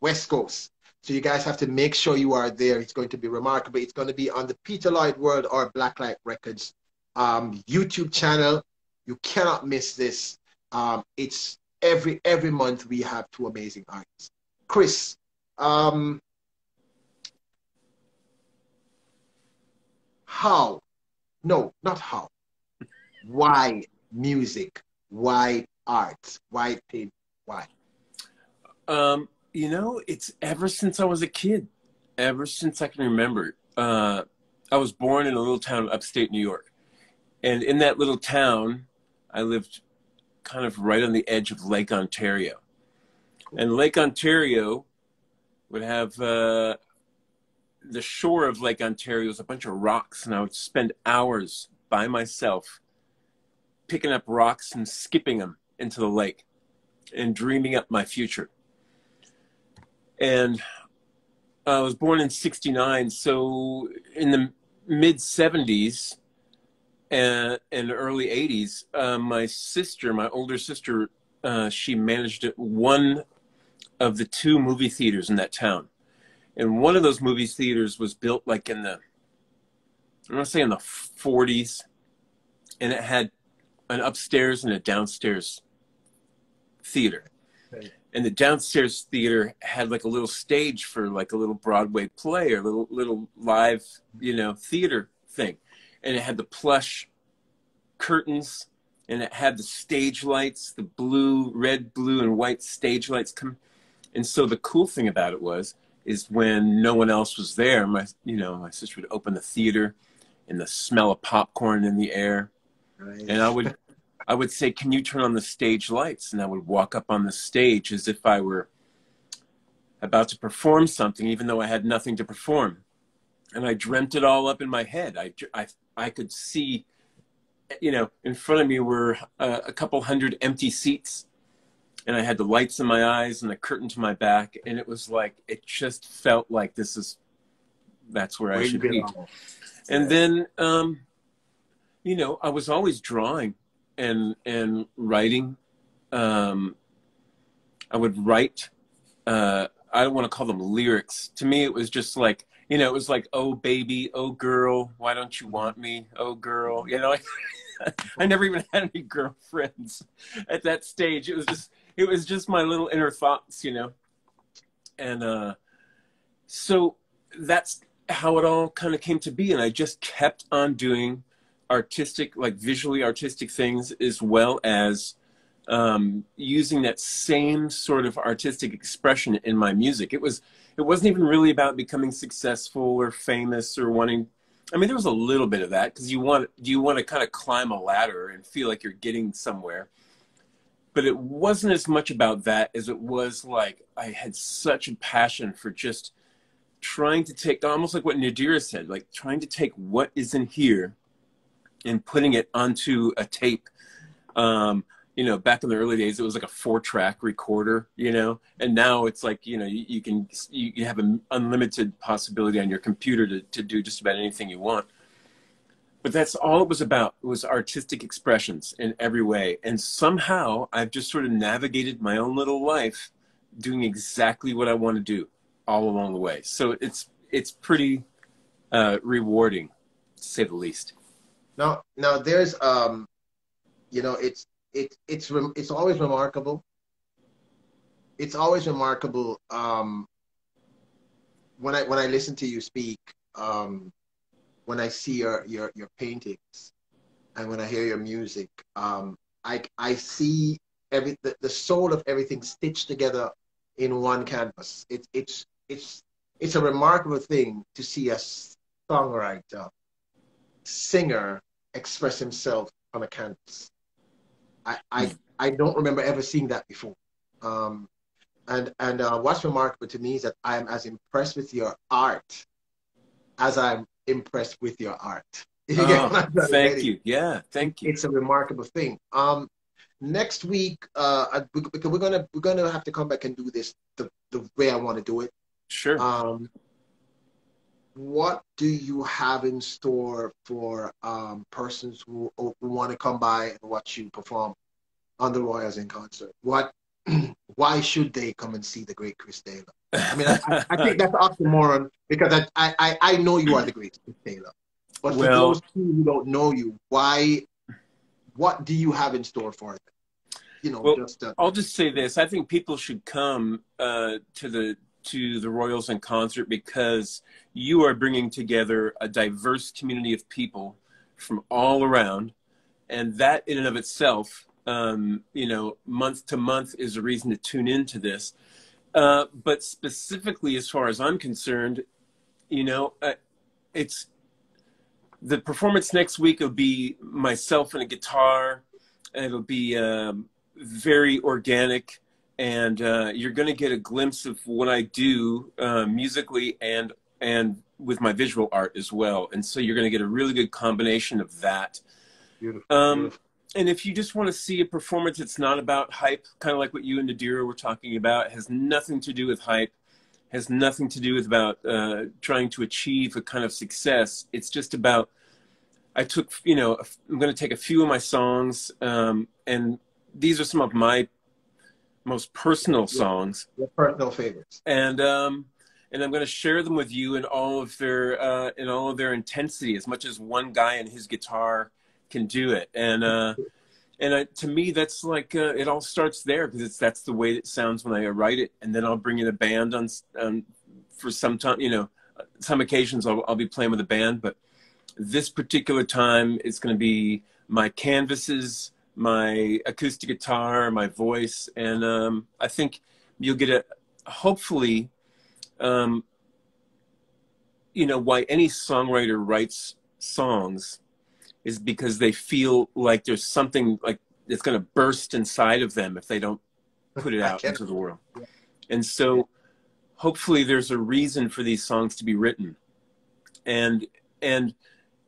West Coast. So you guys have to make sure you are there. It's going to be remarkable. It's going to be on the Peter Lloyd World or Blacklight Records um, YouTube channel. You cannot miss this. Um, it's every every month we have two amazing artists. Chris, um, how? No, not how. Why music? Why art? Why paint? Why? Um, you know, it's ever since I was a kid, ever since I can remember. Uh, I was born in a little town upstate New York. And in that little town, I lived kind of right on the edge of Lake Ontario. And Lake Ontario would have uh, the shore of Lake Ontario was a bunch of rocks, and I would spend hours by myself picking up rocks and skipping them into the lake and dreaming up my future. And I was born in 69, so in the mid 70s, and the early 80s, uh, my sister, my older sister, uh, she managed one of the two movie theaters in that town. And one of those movie theaters was built like in the, I'm going to say in the 40s. And it had an upstairs and a downstairs theater. And the downstairs theater had like a little stage for like a little Broadway play or a little little live, you know, theater thing and it had the plush curtains and it had the stage lights, the blue, red, blue, and white stage lights come. And so the cool thing about it was, is when no one else was there, my, you know, my sister would open the theater and the smell of popcorn in the air. Right. And I would, I would say, can you turn on the stage lights? And I would walk up on the stage as if I were about to perform something, even though I had nothing to perform. And I dreamt it all up in my head. I, I I could see, you know, in front of me were uh, a couple hundred empty seats. And I had the lights in my eyes and the curtain to my back. And it was like, it just felt like this is, that's where, where I should be. And then, um, you know, I was always drawing and, and writing. Um, I would write, uh, I don't want to call them lyrics. To me, it was just like you know, it was like, oh baby, oh girl, why don't you want me? Oh girl, you know, I, [LAUGHS] I never even had any girlfriends at that stage. It was just, it was just my little inner thoughts, you know, and uh, so that's how it all kind of came to be, and I just kept on doing artistic, like visually artistic things, as well as um, using that same sort of artistic expression in my music. It was it wasn't even really about becoming successful or famous or wanting I mean there was a little bit of that because you want do you want to kind of climb a ladder and feel like you're getting somewhere. But it wasn't as much about that as it was like I had such a passion for just trying to take almost like what Nadirah said, like trying to take what is in here and putting it onto a tape. Um, you know, back in the early days, it was like a four track recorder, you know, and now it's like, you know, you, you can, you have an unlimited possibility on your computer to, to do just about anything you want. But that's all it was about. Was artistic expressions in every way. And somehow I've just sort of navigated my own little life doing exactly what I want to do all along the way. So it's, it's pretty uh, rewarding to say the least. Now, now there's, um, you know, it's, it, it's it's always remarkable. It's always remarkable um, when I when I listen to you speak, um, when I see your your your paintings, and when I hear your music. Um, I I see every the, the soul of everything stitched together in one canvas. It's it's it's it's a remarkable thing to see a songwriter, singer express himself on a canvas. I, I, I don't remember ever seeing that before. Um, and and uh, what's remarkable to me is that I am as impressed with your art as I'm impressed with your art. [LAUGHS] You oh, thank you. Yeah, thank you. It's a remarkable thing. Um, next week, uh, because we're gonna we're gonna have to come back and do this the the way I want to do it. Sure. Um, what do you have in store for um, persons who, who want to come by and watch you perform on the Royals in concert? What, [CLEARS THROAT] why should they come and see the great Chris Taylor? I mean, I, I think that's oxymoron because I, I, I know you are the greatest, Taylor, but for well, those who don't know you, why, what do you have in store for them? You know, well, just, uh, I'll just say this: I think people should come uh, to the to the Royals in concert because you are bringing together a diverse community of people from all around. And that, in and of itself, um, you know, month to month is a reason to tune into this. Uh, but specifically, as far as I'm concerned, you know, uh, it's the performance next week will be myself and a guitar. And it'll be um, very organic and uh, you're going to get a glimpse of what I do uh, musically and and with my visual art as well. And so you're going to get a really good combination of that. Beautiful. Um, Beautiful. And if you just want to see a performance that's not about hype, kind of like what you and Nadirah were talking about, it has nothing to do with hype, has nothing to do with about uh, trying to achieve a kind of success. It's just about I took, you know, I'm going to take a few of my songs, um, and these are some of my most personal songs. Your personal favorites. And um, and I'm going to share them with you in all of their uh, in all of their intensity, as much as one guy and his guitar can do it. And uh, and uh, to me, that's like uh, it all starts there because it's that's the way it sounds when I write it, and then I'll bring in a band on, on for some time. You know, some occasions I'll, I'll be playing with a band, but this particular time it's going to be my canvases my acoustic guitar, my voice, and um, I think you'll get a hopefully, um, you know, why any songwriter writes songs is because they feel like there's something like it's going to burst inside of them if they don't put it [LAUGHS] out into the world. And so hopefully there's a reason for these songs to be written. And and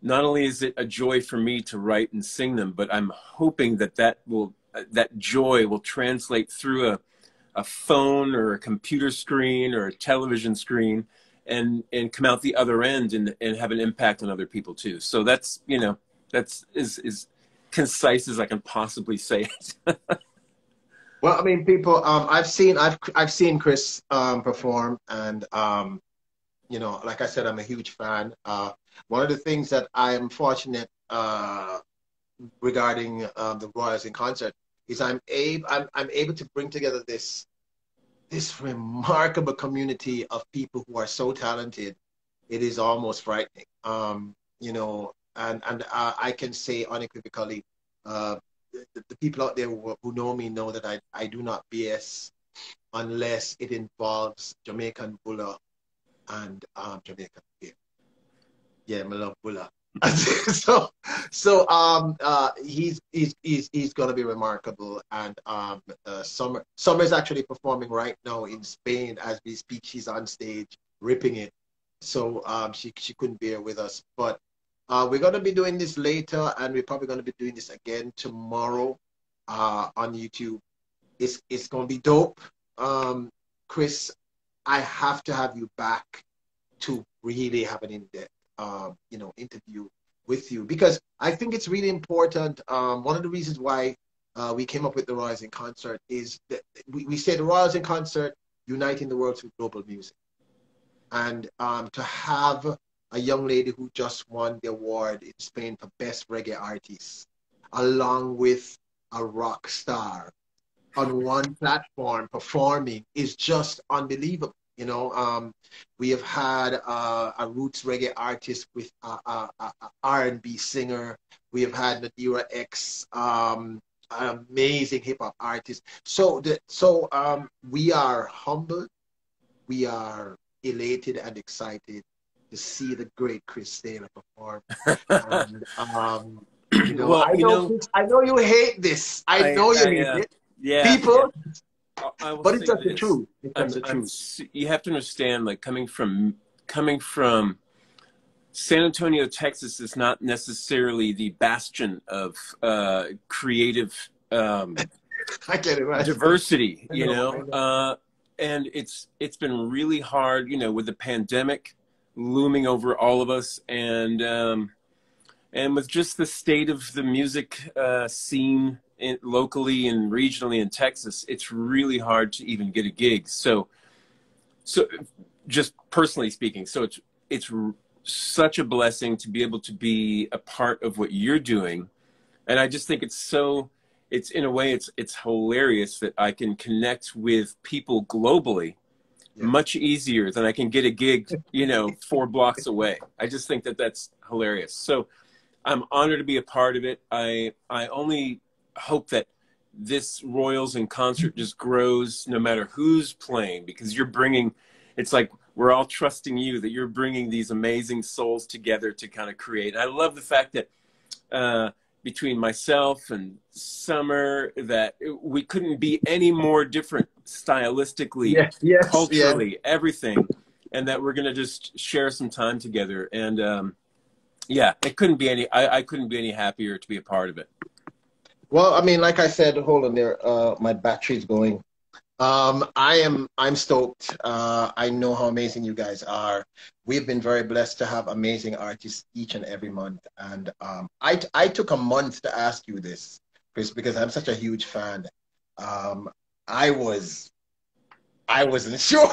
not only is it a joy for me to write and sing them, but I'm hoping that that will that joy will translate through a a phone or a computer screen or a television screen and and come out the other end and and have an impact on other people too. So that's you know that's is is concise as I can possibly say it. [LAUGHS] well, I mean, people. Um, I've seen I've I've seen Chris um, perform, and um, you know, like I said, I'm a huge fan. Uh, one of the things that I am fortunate uh, regarding um, the Royals in concert is I'm able I'm, I'm able to bring together this this remarkable community of people who are so talented. It is almost frightening. Um, you know, and and uh, I can say unequivocally, uh, the, the, people out there who, who know me know that I, I do not BS unless it involves Jamaican Bulla and um, Jamaican beer. Yeah, my love Bulla. [LAUGHS] so so um uh he's he's he's he's gonna be remarkable and um uh, summer summer is actually performing right now in spain as we speak she's on stage ripping it so um she she couldn't be here with us but uh we're gonna be doing this later and we're probably gonna be doing this again tomorrow uh on youtube it's it's gonna be dope um chris I have to have you back to really have an in-depth, um, you know, interview with you because I think it's really important. Um, one of the reasons why uh, we came up with the in Concert is that we, we say the in Concert uniting the world through global music. And um, to have a young lady who just won the award in Spain for Best Reggae Artist, along with a rock star on one platform performing is just unbelievable. You know, um, we have had uh, a roots reggae artist with a, R&B singer. We have had Nadirah X, um, an amazing hip hop artist. So, the, so um, we are humbled, we are elated and excited to see the great Chris Taylor perform. [LAUGHS] and, um, [CLEARS THROAT] you know, well, I, know, know, I know you hate this. I, I know you I, hate uh, it. Yeah, People, yeah but it's just the truth. It's just the truth. You have to understand, like coming from coming from San Antonio, Texas, is not necessarily the bastion of uh, creative um, [LAUGHS] I can imagine. diversity, you know, know. I Uh, and it's it's been really hard, you know, with the pandemic looming over all of us, and um, and with just the state of the music uh, scene in, locally and regionally in Texas, it's really hard to even get a gig. So, so just personally speaking, so it's it's such a blessing to be able to be a part of what you're doing, and I just think it's so it's in a way it's it's hilarious that I can connect with people globally Yeah. much easier than I can get a gig, you know, four blocks away. I just think that that's hilarious. So I'm honored to be a part of it. I I only hope that this Royals in concert just grows no matter who's playing because you're bringing it's like we're all trusting you that you're bringing these amazing souls together to kind of create. I love the fact that uh, between myself and Summer that we couldn't be any more different stylistically, Yes, yes, yes. culturally, everything, and that we're gonna just share some time together. And um, yeah, it couldn't be any. I, I couldn't be any happier to be a part of it. Well, I mean, like I said, hold on there. Uh, my battery's going. Um, I am. I'm stoked. Uh, I know how amazing you guys are. We've been very blessed to have amazing artists each and every month. And um, I I took a month to ask you this, Chris, because I'm such a huge fan. Um, I was I wasn't [LAUGHS] sure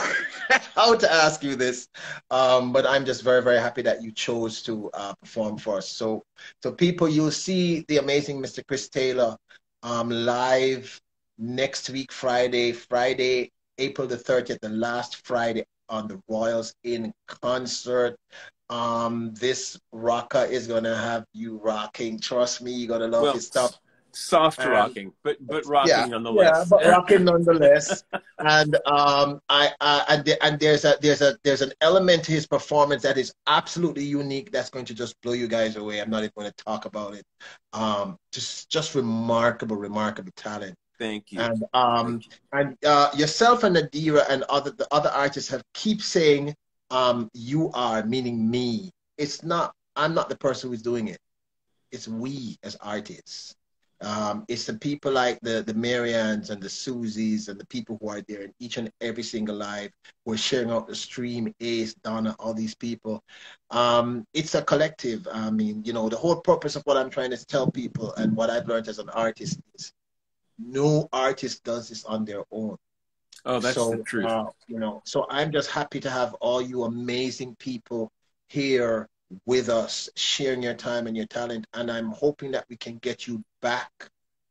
how to ask you this, um, but I'm just very, very happy that you chose to uh, perform for us. So, so people, you'll see the amazing Mr. Chris Taylor um, live next week, Friday, Friday, April the 30th, the last Friday on the Royals in concert. Um, this rocker is gonna have you rocking. Trust me, you're gonna love Well, his stuff. Soft Um, rocking, but but rocking yeah, nonetheless. Yeah, but rocking nonetheless. and um, I, I and, and there's a there's a there's an element to his performance that is absolutely unique. That's going to just blow you guys away. I'm not even going to talk about it. Um, just just remarkable, remarkable talent. Thank you. And um, and uh, yourself and Nadirah and other the other artists have keep saying um, you are meaning me. It's not. I'm not the person who's doing it. It's we as artists. Um, it's the people like the the Marians and the Susies and the people who are there in each and every single live who are sharing out the stream. Ace, Donna, all these people. Um, it's a collective. I mean, you know, the whole purpose of what I'm trying to tell people and what I've learned as an artist is no artist does this on their own. oh, that's so, the truth. uh, you know, so I'm just happy to have all you amazing people here with us, sharing your time and your talent. And I'm hoping that we can get you back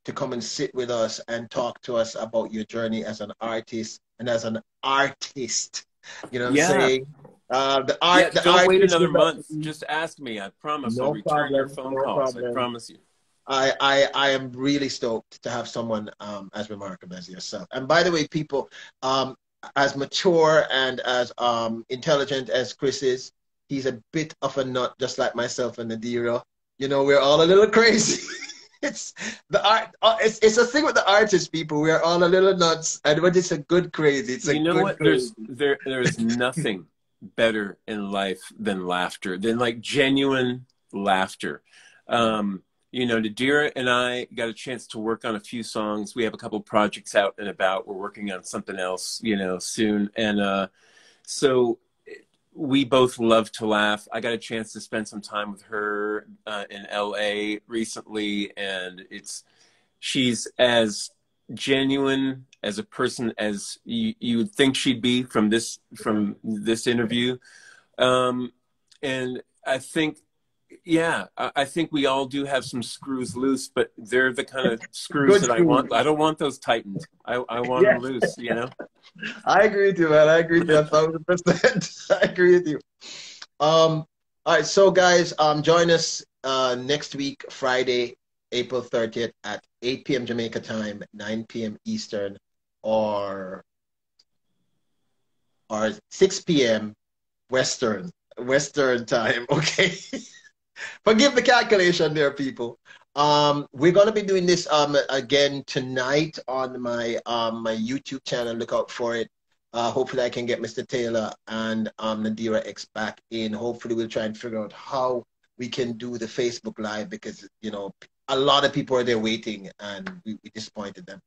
to come and sit with us and talk to us about your journey as an artist and as an artist. You know what Yeah. I'm saying? Uh, the art, yeah, the don't wait another month. Just ask me. I promise. No I'll return your problem, phone no calls. I promise you. I, I, I am really stoked to have someone um, as remarkable as yourself. And by the way, people, um, as mature and as um, intelligent as Chris is, he's a bit of a nut, just like myself and Nadirah. You know, we're all a little crazy. [LAUGHS] it's the art. uh, It's it's a thing with the artist people. We're all a little nuts, and but it's a good crazy. It's a you know what? crazy. There's there there's nothing [LAUGHS] better in life than laughter, than like genuine laughter. Um, you know, Nadirah and I got a chance to work on a few songs. We have a couple projects out and about. We're working on something else, you know, soon. And uh, so we both love to laugh. I got a chance to spend some time with her uh, in LA recently, and it's she's as genuine as a person as you, you would think she'd be from this from this interview. Um, and I think, yeah, I, think we all do have some screws loose, but they're the kind of [LAUGHS] screws Good that I want. I don't want those tightened. I, I want Yeah. them loose, you know? [LAUGHS] I agree with you, man. I agree with you a thousand percent. [LAUGHS] I agree with you. Um, all right, so guys, um, join us uh, next week, Friday, April 30th at 8 p.m. Jamaica time, 9 p.m. Eastern, or or 6 p.m. Western Western time. Okay, forgive the calculation, there, people. Um, we're gonna be doing this um again tonight on my um my YouTube channel. Look out for it. Uh, hopefully, I can get Mr. Taylor and um Nadirah X back in. Hopefully, we'll try and figure out how we can do the Facebook Live because you know a lot of people are there waiting, and we, we disappointed them.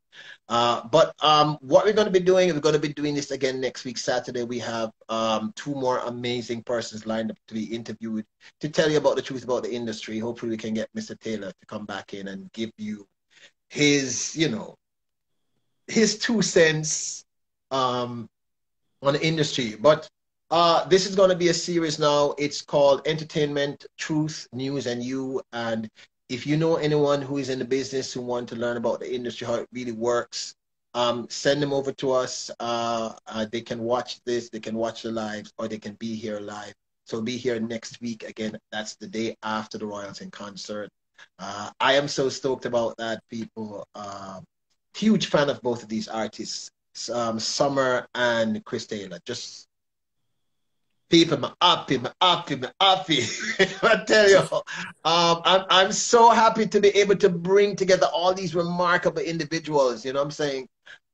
Uh, but um, what we're going to be doing, we're going to be doing this again next week, Saturday. We have um, two more amazing persons lined up to be interviewed to tell you about the truth about the industry. Hopefully, we can get Mr. Taylor to come back in and give you his, you know, his two cents um, on the industry. But uh, this is going to be a series now. It's called Entertainment, Truth, News, and You. And if you know anyone who is in the business who want to learn about the industry, how it really works, um, send them over to us. Uh, uh, they can watch this, they can watch the lives, or they can be here live. So be here next week. Again, that's the day after the Royals in concert. Uh, I am so stoked about that, people. Um, huge fan of both of these artists, um, Summer and Chris Taylor. Just people, I'm happy, I'm happy, I'm happy. I tell you, um, I'm, I'm so happy to be able to bring together all these remarkable individuals. You know what I'm saying?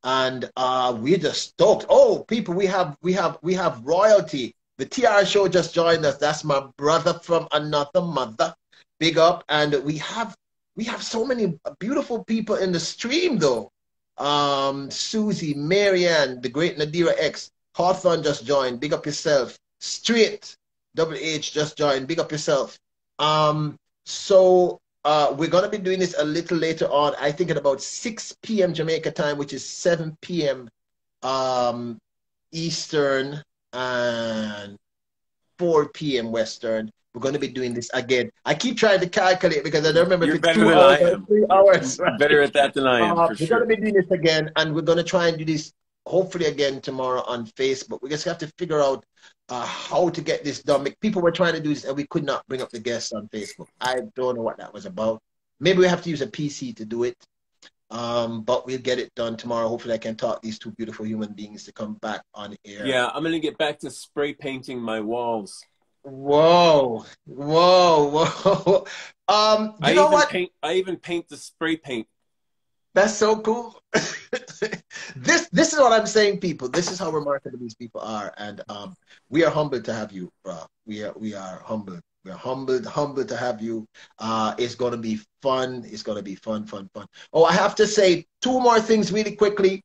And uh, we're just stoked. Oh, people, we have we have we have royalty. The TR show just joined us. That's my brother from another mother. Big up, and we have we have so many beautiful people in the stream though. Um, Susie, Marianne, the great Nadirah X, Hawthorne just joined. Big up yourself. Straight, Double H just joined. Big up yourself. Um, so uh, we're gonna be doing this a little later on. I think at about 6 p.m. Jamaica time, which is 7 p.m. Um, Eastern and 4 p.m. Western. We're going to be doing this again. I keep trying to calculate because I don't remember You're if it's better two hours or three hours. Better at that than I am, Uh, we're sure. going to be doing this again, and we're going to try and do this hopefully again tomorrow on Facebook. We just have to figure out uh, how to get this done. People were trying to do this, and we could not bring up the guests on Facebook. I don't know what that was about. Maybe we have to use a PC to do it. Um, but we'll get it done tomorrow. Hopefully, I can talk these two beautiful human beings to come back on air. Yeah, I'm gonna get back to spray painting my walls. Whoa, whoa, whoa. [LAUGHS] Um, you I know even what? paint. I even paint the spray paint. That's so cool. [LAUGHS] this this is what I'm saying, people. This is how remarkable these people are, and um, we are humbled to have you, bro. We are we are humbled. We are humbled, humbled to have you. Uh, it's gonna be fun. It's gonna be fun, fun, fun. Oh, I have to say two more things really quickly.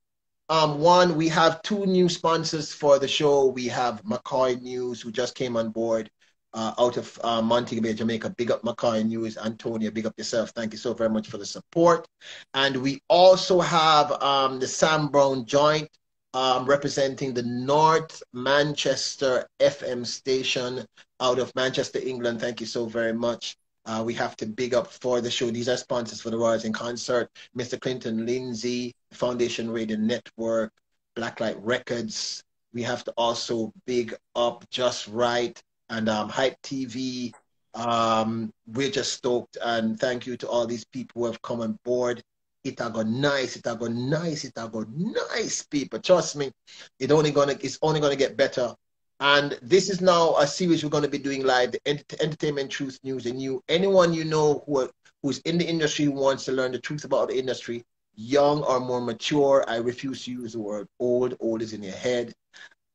Um, one, we have two new sponsors for the show. We have McCoy News, who just came on board uh, out of uh, Montego Bay, Jamaica. Big up McCoy News. Antonia, big up yourself. Thank you so very much for the support. And we also have um, the Sam Brown Joint um, representing the North Manchester FM station out of Manchester, England. Thank you so very much. Uh, we have to big up for the show. These are sponsors for the in Concert. Mr. Clinton Lindsay, Foundation Radio Network, Blacklight Records. We have to also big up Just Right and um, Hype TV. Um, we're just stoked and thank you to all these people who have come on board. It a go nice, it a go nice, it a go nice, people. Trust me, it only gonna it's only gonna get better. And this is now a series we're going to be doing live, the ent- entertainment truth news and you. Anyone you know who are, who's in the industry who wants to learn the truth about the industry, young or more mature. I refuse to use the word old. Old is in your head.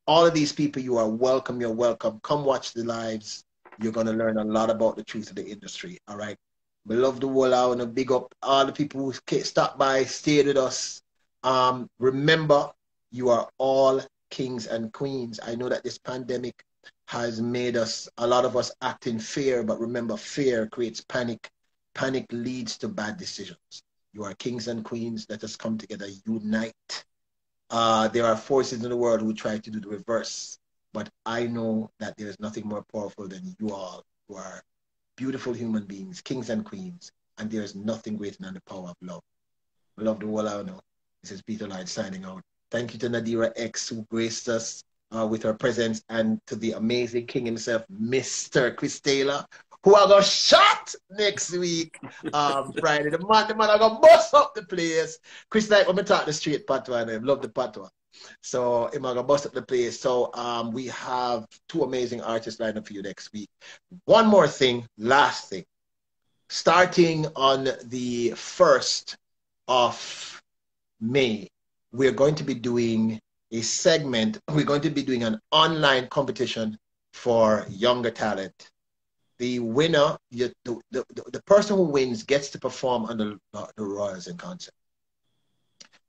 All of these people, you are welcome. You're welcome. Come watch the lives. You're going to learn a lot about the truth of the industry. All right. We love the whole out and big up all the people who stopped by, stayed with us. Um, remember, you are all kings and queens. I know that this pandemic has made us, a lot of us act in fear, but remember, fear creates panic. Panic leads to bad decisions. You are kings and queens. Let us come together, unite. Uh, there are forces in the world who try to do the reverse, but I know that there is nothing more powerful than you all who are beautiful human beings, kings and queens, and there is nothing greater than the power of love. Love the world I know. This is Peter Lloyd signing out. Thank you to Nadirah X who graced us uh, with her presence and to the amazing king himself, Mr. Chris Taylor, who I got shot next week, um, [LAUGHS] Friday. The man, the man, I got bust up the place. Chris Knight, when we talk the street patois and I love the patois. So I'm gonna bust up the place. So um, we have two amazing artists lined up for you next week. One more thing, last thing. Starting on the first of May, we're going to be doing a segment. We're going to be doing an online competition for younger talent. The winner, the, the, the person who wins gets to perform on the, the Royals in concert.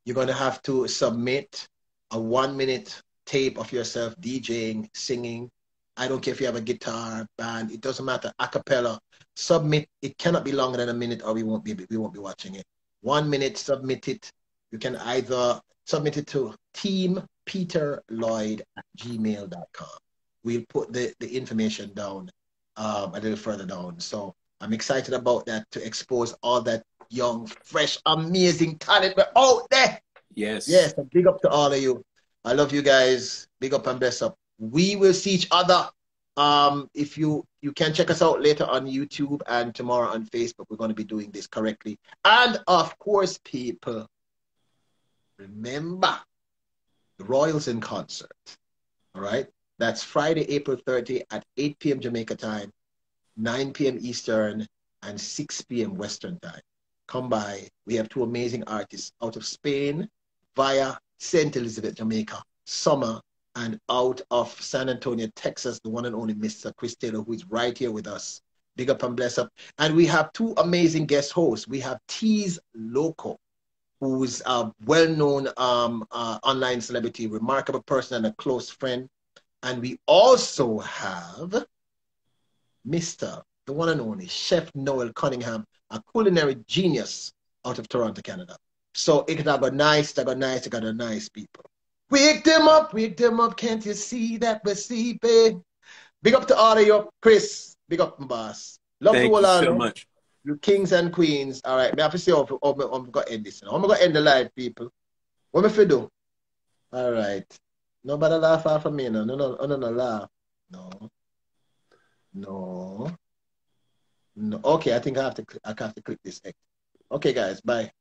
You're going to have to submit a one minute tape of yourself DJing, singing. I don't care if you have a guitar, band, it doesn't matter, a cappella. Submit, it cannot be longer than a minute or we won't be, we won't be watching it. One minute, submit it. You can either submit it to teampeterlloyd at gmail.com. We'll put the, the information down um, a little further down. So I'm excited about that to expose all that young, fresh, amazing talent we're out there. Yes. Yes. Big up to all of you. I love you guys. Big up and bless up. We will see each other. Um, if you you can check us out later on YouTube and tomorrow on Facebook, we're going to be doing this correctly. And of course, people, remember the Royals in concert. All right. That's Friday, April 30 at 8 p.m. Jamaica time, 9 p.m. Eastern, and 6 p.m. Western time. Come by. We have two amazing artists out of Spain via St. Elizabeth, Jamaica, Summer, and out of San Antonio, Texas, the one and only Mr. Chris Taylor, who is right here with us. Big up and bless up. And we have two amazing guest hosts. We have Tease Loco, who's a well-known um, uh, online celebrity, remarkable person and a close friend. And we also have Mr. the one and only Chef Noel Cunningham, a culinary genius out of Toronto, Canada. So it got a nice, it got nice, it got a nice people. Wake them up, wake them up, can't you see that we're sleeping? Big up to all of you, Chris. Big up, boss. Love Thank you, so much. You kings and queens. All right, me have to say, I'm going to end this. I'm going to end the live, people. What me to do? All right. Nobody laugh off of me, no. No, no, oh, no, no, laugh. No. No. No. Okay, I think I have to I have to click this. X. Okay, guys, bye.